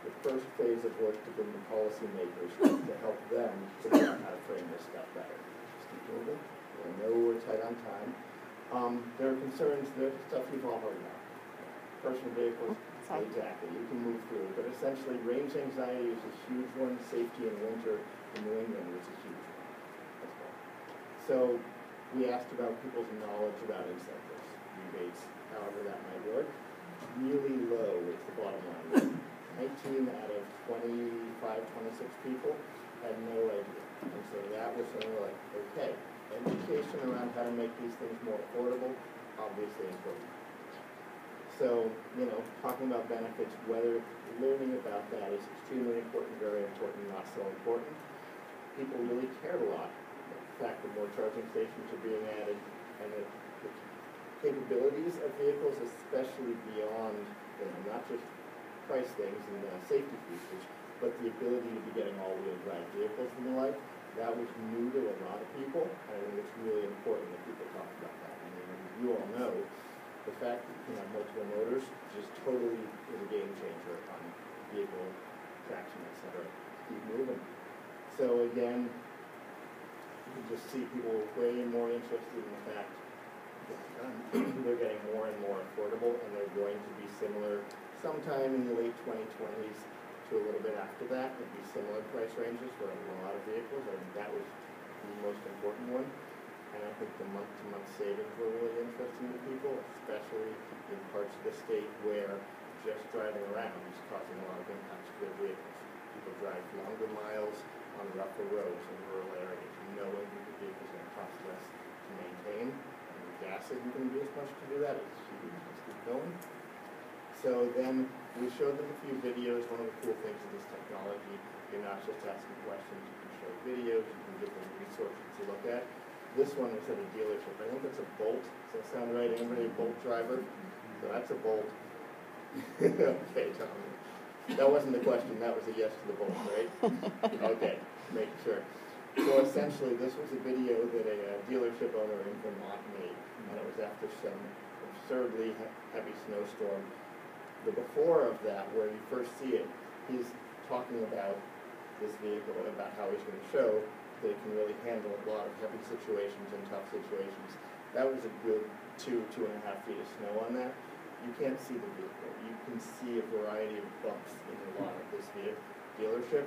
[SPEAKER 16] The first phase of work to bring the policymakers to help them figure out how to frame this stuff better. Just keep moving. I know we're tight on time. Um, there are concerns, there's stuff you've all heard about. Personal vehicles,
[SPEAKER 10] Sorry.
[SPEAKER 16] exactly, you can move through, but essentially range anxiety is a huge one, safety in winter in New England is a huge one. as well. So we asked about people's knowledge about incentives, rebates, however that might work. Really low is the bottom line. Nineteen out of 25, 26 people had no idea. And so that was something like, okay, education around how to make these things more affordable, obviously important. So, you know, talking about benefits, whether learning about that is extremely important, very important, not so important. People really cared a lot. Fact that more charging stations are being added and that the capabilities of vehicles, especially beyond, you know, not just price things and uh, safety features, but the ability to be getting all-wheel drive vehicles and the like. That was new to a lot of people, and I think it's really important that people talk about that. I mean, you all know, the fact that you have multiple motors just totally is a game changer on vehicle traction, et cetera. Keep moving. So again, you just see people way more interested in the fact that they're getting more and more affordable, and they're going to be similar sometime in the late 2020s to a little bit after that. It'd be similar price ranges for a lot of vehicles. I think that was the most important one. And I think the month-to-month savings were really interesting to people, especially in parts of the state where just driving around is causing a lot of impacts to their vehicles. People drive longer miles on rougher roads in rural areas, knowing that the vehicle's going to cost less to maintain, and the gas isn't going to be as much to do that. It's huge. Let's keep going. So then we showed them a few videos. One of the cool things of this technology, you're not just asking questions, you can show videos, you can give them resources to look at. This one was at a dealership. I think it's a Bolt. Does that sound right? Anybody a Bolt driver? So that's a Bolt. [LAUGHS] okay, Tom. That wasn't the question. That was a yes to the Bolt, right? [LAUGHS] Okay, make sure. So essentially, this was a video that a uh, dealership owner in Vermont made, and it was after some absurdly he- heavy snowstorm. The before of that, where you first see it, he's talking about this vehicle and about how he's going to show that it can really handle a lot of heavy situations and tough situations. That was a good two, two and a half feet of snow on that. You can't see the vehicle. You can see a variety of bumps in the lot of this vehicle dealership.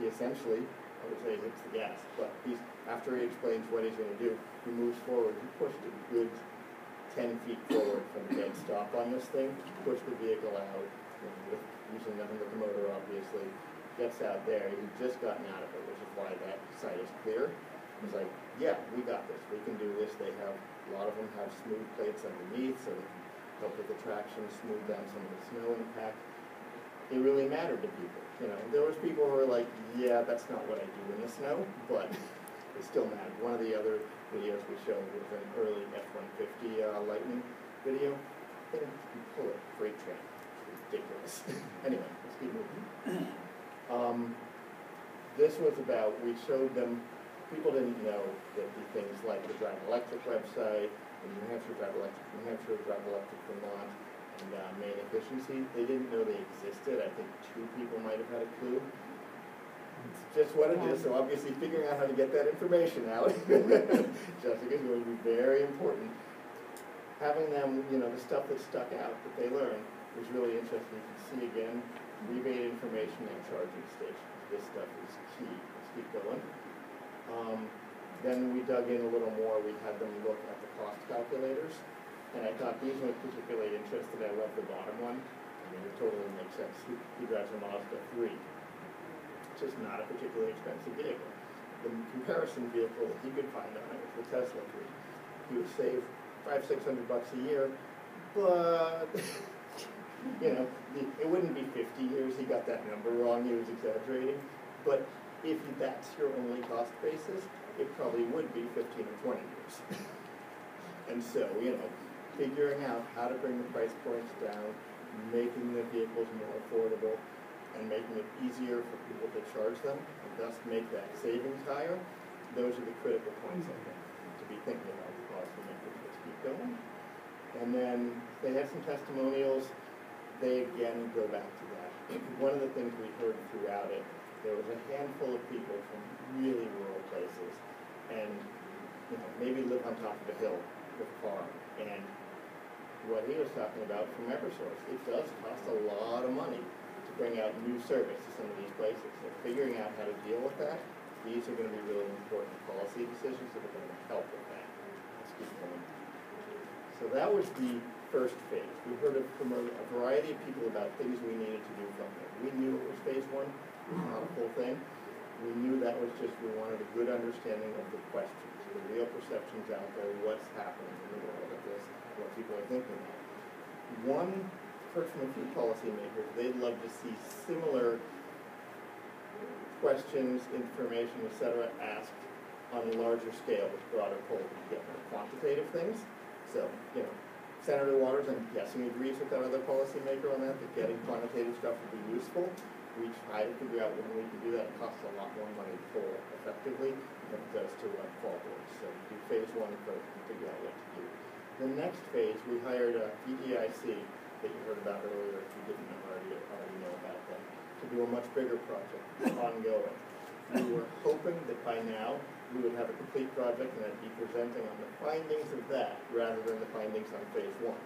[SPEAKER 16] He essentially, I would say, hits the gas, but he's after he explains what he's going to do, he moves forward. He pushed a good ten feet forward from the dead stop on this thing, pushed the vehicle out, with, using nothing but the motor, obviously. Gets out there. He'd just gotten out of it, which is why that site is clear. He's like, yeah, we got this. We can do this. They have a lot of them have smooth plates underneath, so they can help with the traction, smooth down some of the snow impact. It really mattered to people. You know, there was people who were like, yeah, that's not what I do in the snow, but it still mattered. One of the other videos we showed was an early F-150 uh, Lightning video. They pull a freight train. Ridiculous. [LAUGHS] anyway, let's keep moving. [CLEARS THROAT] Um, this was about, we showed them, people didn't know that the things like the Drive Electric website, the New Hampshire Drive Electric, New Hampshire Drive Electric Vermont, and uh, Maine Efficiency, they didn't know they existed. I think two people might have had a clue. It's just what it is, so obviously figuring out how to get that information out, [LAUGHS] Jessica, is going to be very important. Having them, you know, the stuff that stuck out that they learned was really interesting. You can see again, rebate information and charging stations. This stuff is key. Let's keep going. Um, then we dug in a little more. We had them look at the cost calculators. And I thought these were particularly interested. I love the bottom one. I mean, it totally makes sense. He, he drives a Mazda 3, which is not a particularly expensive vehicle. The comparison vehicle that he could find on it was the Tesla 3. He would save five, six hundred bucks a year, but [LAUGHS] you know, it wouldn't be fifty years, he got that number wrong, he was exaggerating. But if that's your only cost basis, it probably would be fifteen or twenty years. [LAUGHS] And so, you know, figuring out how to bring the price points down, making the vehicles more affordable, and making it easier for people to charge them, and thus make that savings higher, those are the critical points, I think, to be thinking about the policymakers. Let's keep going. And then they have some testimonials they again go back to that. [CLEARS THROAT] One of the things we heard throughout it, there was a handful of people from really rural places, and you know maybe live on top of a hill with a farm. And what he was talking about from Eversource, it does cost a lot of money to bring out new service to some of these places. So figuring out how to deal with that, these are going to be really important policy decisions that are going to help with that. Let's keep going. So that was the first phase. We heard from a, variety of people about things we needed to do from there. We knew it was phase one, not a full thing. We knew that was just, we wanted a good understanding of the questions, the real perceptions out there, what's happening in the world of this, what people are thinking of. One, from a few policymakers, they'd love to see similar questions, information, et cetera, asked on a larger scale with broader poll to get more quantitative things. So, you know, Senator Watters, I'm guessing agrees with our other policymaker on that, that getting quantitative stuff would be useful. We try to figure out when we can do that, it costs a lot more money to effectively than it does to run qual boards. So we do phase one first and figure out what to do. The next phase, we hired a EDIC that you heard about earlier, if you didn't already, already know about that, to do a much bigger project, ongoing. We were hoping that by now, we would have a complete project and I'd be presenting on the findings of that rather than the findings on phase one.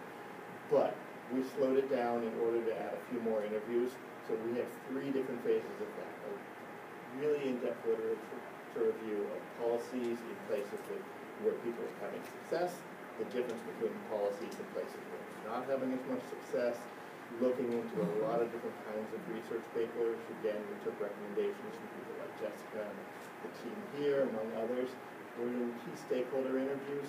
[SPEAKER 16] But we slowed it down in order to add a few more interviews, so we have three different phases of that. A really in-depth literature review of policies in places with, where people are having success, the difference between policies in places where they're not having as much success, looking into a mm-hmm. lot of different kinds of research papers. Again, we took recommendations from people like Jessica and the team here, among others. We're doing key stakeholder interviews.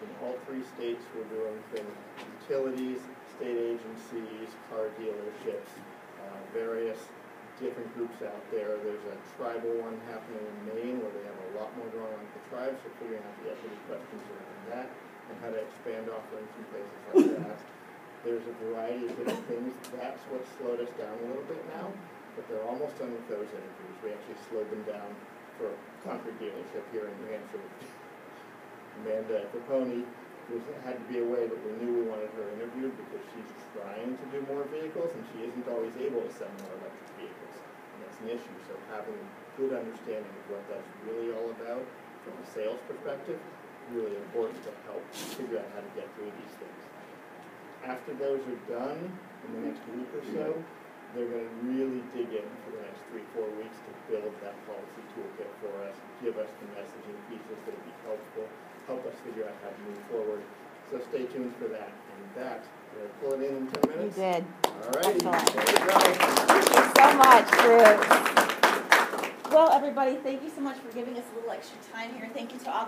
[SPEAKER 16] In all three states, we're doing things, utilities, state agencies, car dealerships, uh, various different groups out there. There's a tribal one happening in Maine where they have a lot more going on with the tribes, so figuring out the equity questions around that and how to expand offerings in places like [LAUGHS] that. There's a variety of different things. That's what slowed us down a little bit now, but they're almost done with those interviews. We actually slowed them down for a Concord dealership here in New Hampshire. [LAUGHS] Amanda Capone was, had to be a way but we knew we wanted her interviewed because she's trying to do more vehicles and she isn't always able to sell more electric vehicles. And that's an issue, so having a good understanding of what that's really all about from a sales perspective, really important to help figure out how to get through these things. After those are done, in the next week or so, they're gonna really dig in for the next three, four weeks to build that policy toolkit for us, give us the messaging pieces that'll be helpful, help us figure out how to move forward. So stay tuned for that. And that, did I pull it in in ten
[SPEAKER 10] You
[SPEAKER 16] minutes?
[SPEAKER 10] did.
[SPEAKER 16] All righty,
[SPEAKER 10] Excellent.
[SPEAKER 16] there you go.
[SPEAKER 10] Thank you so much, Bruce. Well, everybody, thank you so much for giving us a little extra time here. Thank you to all the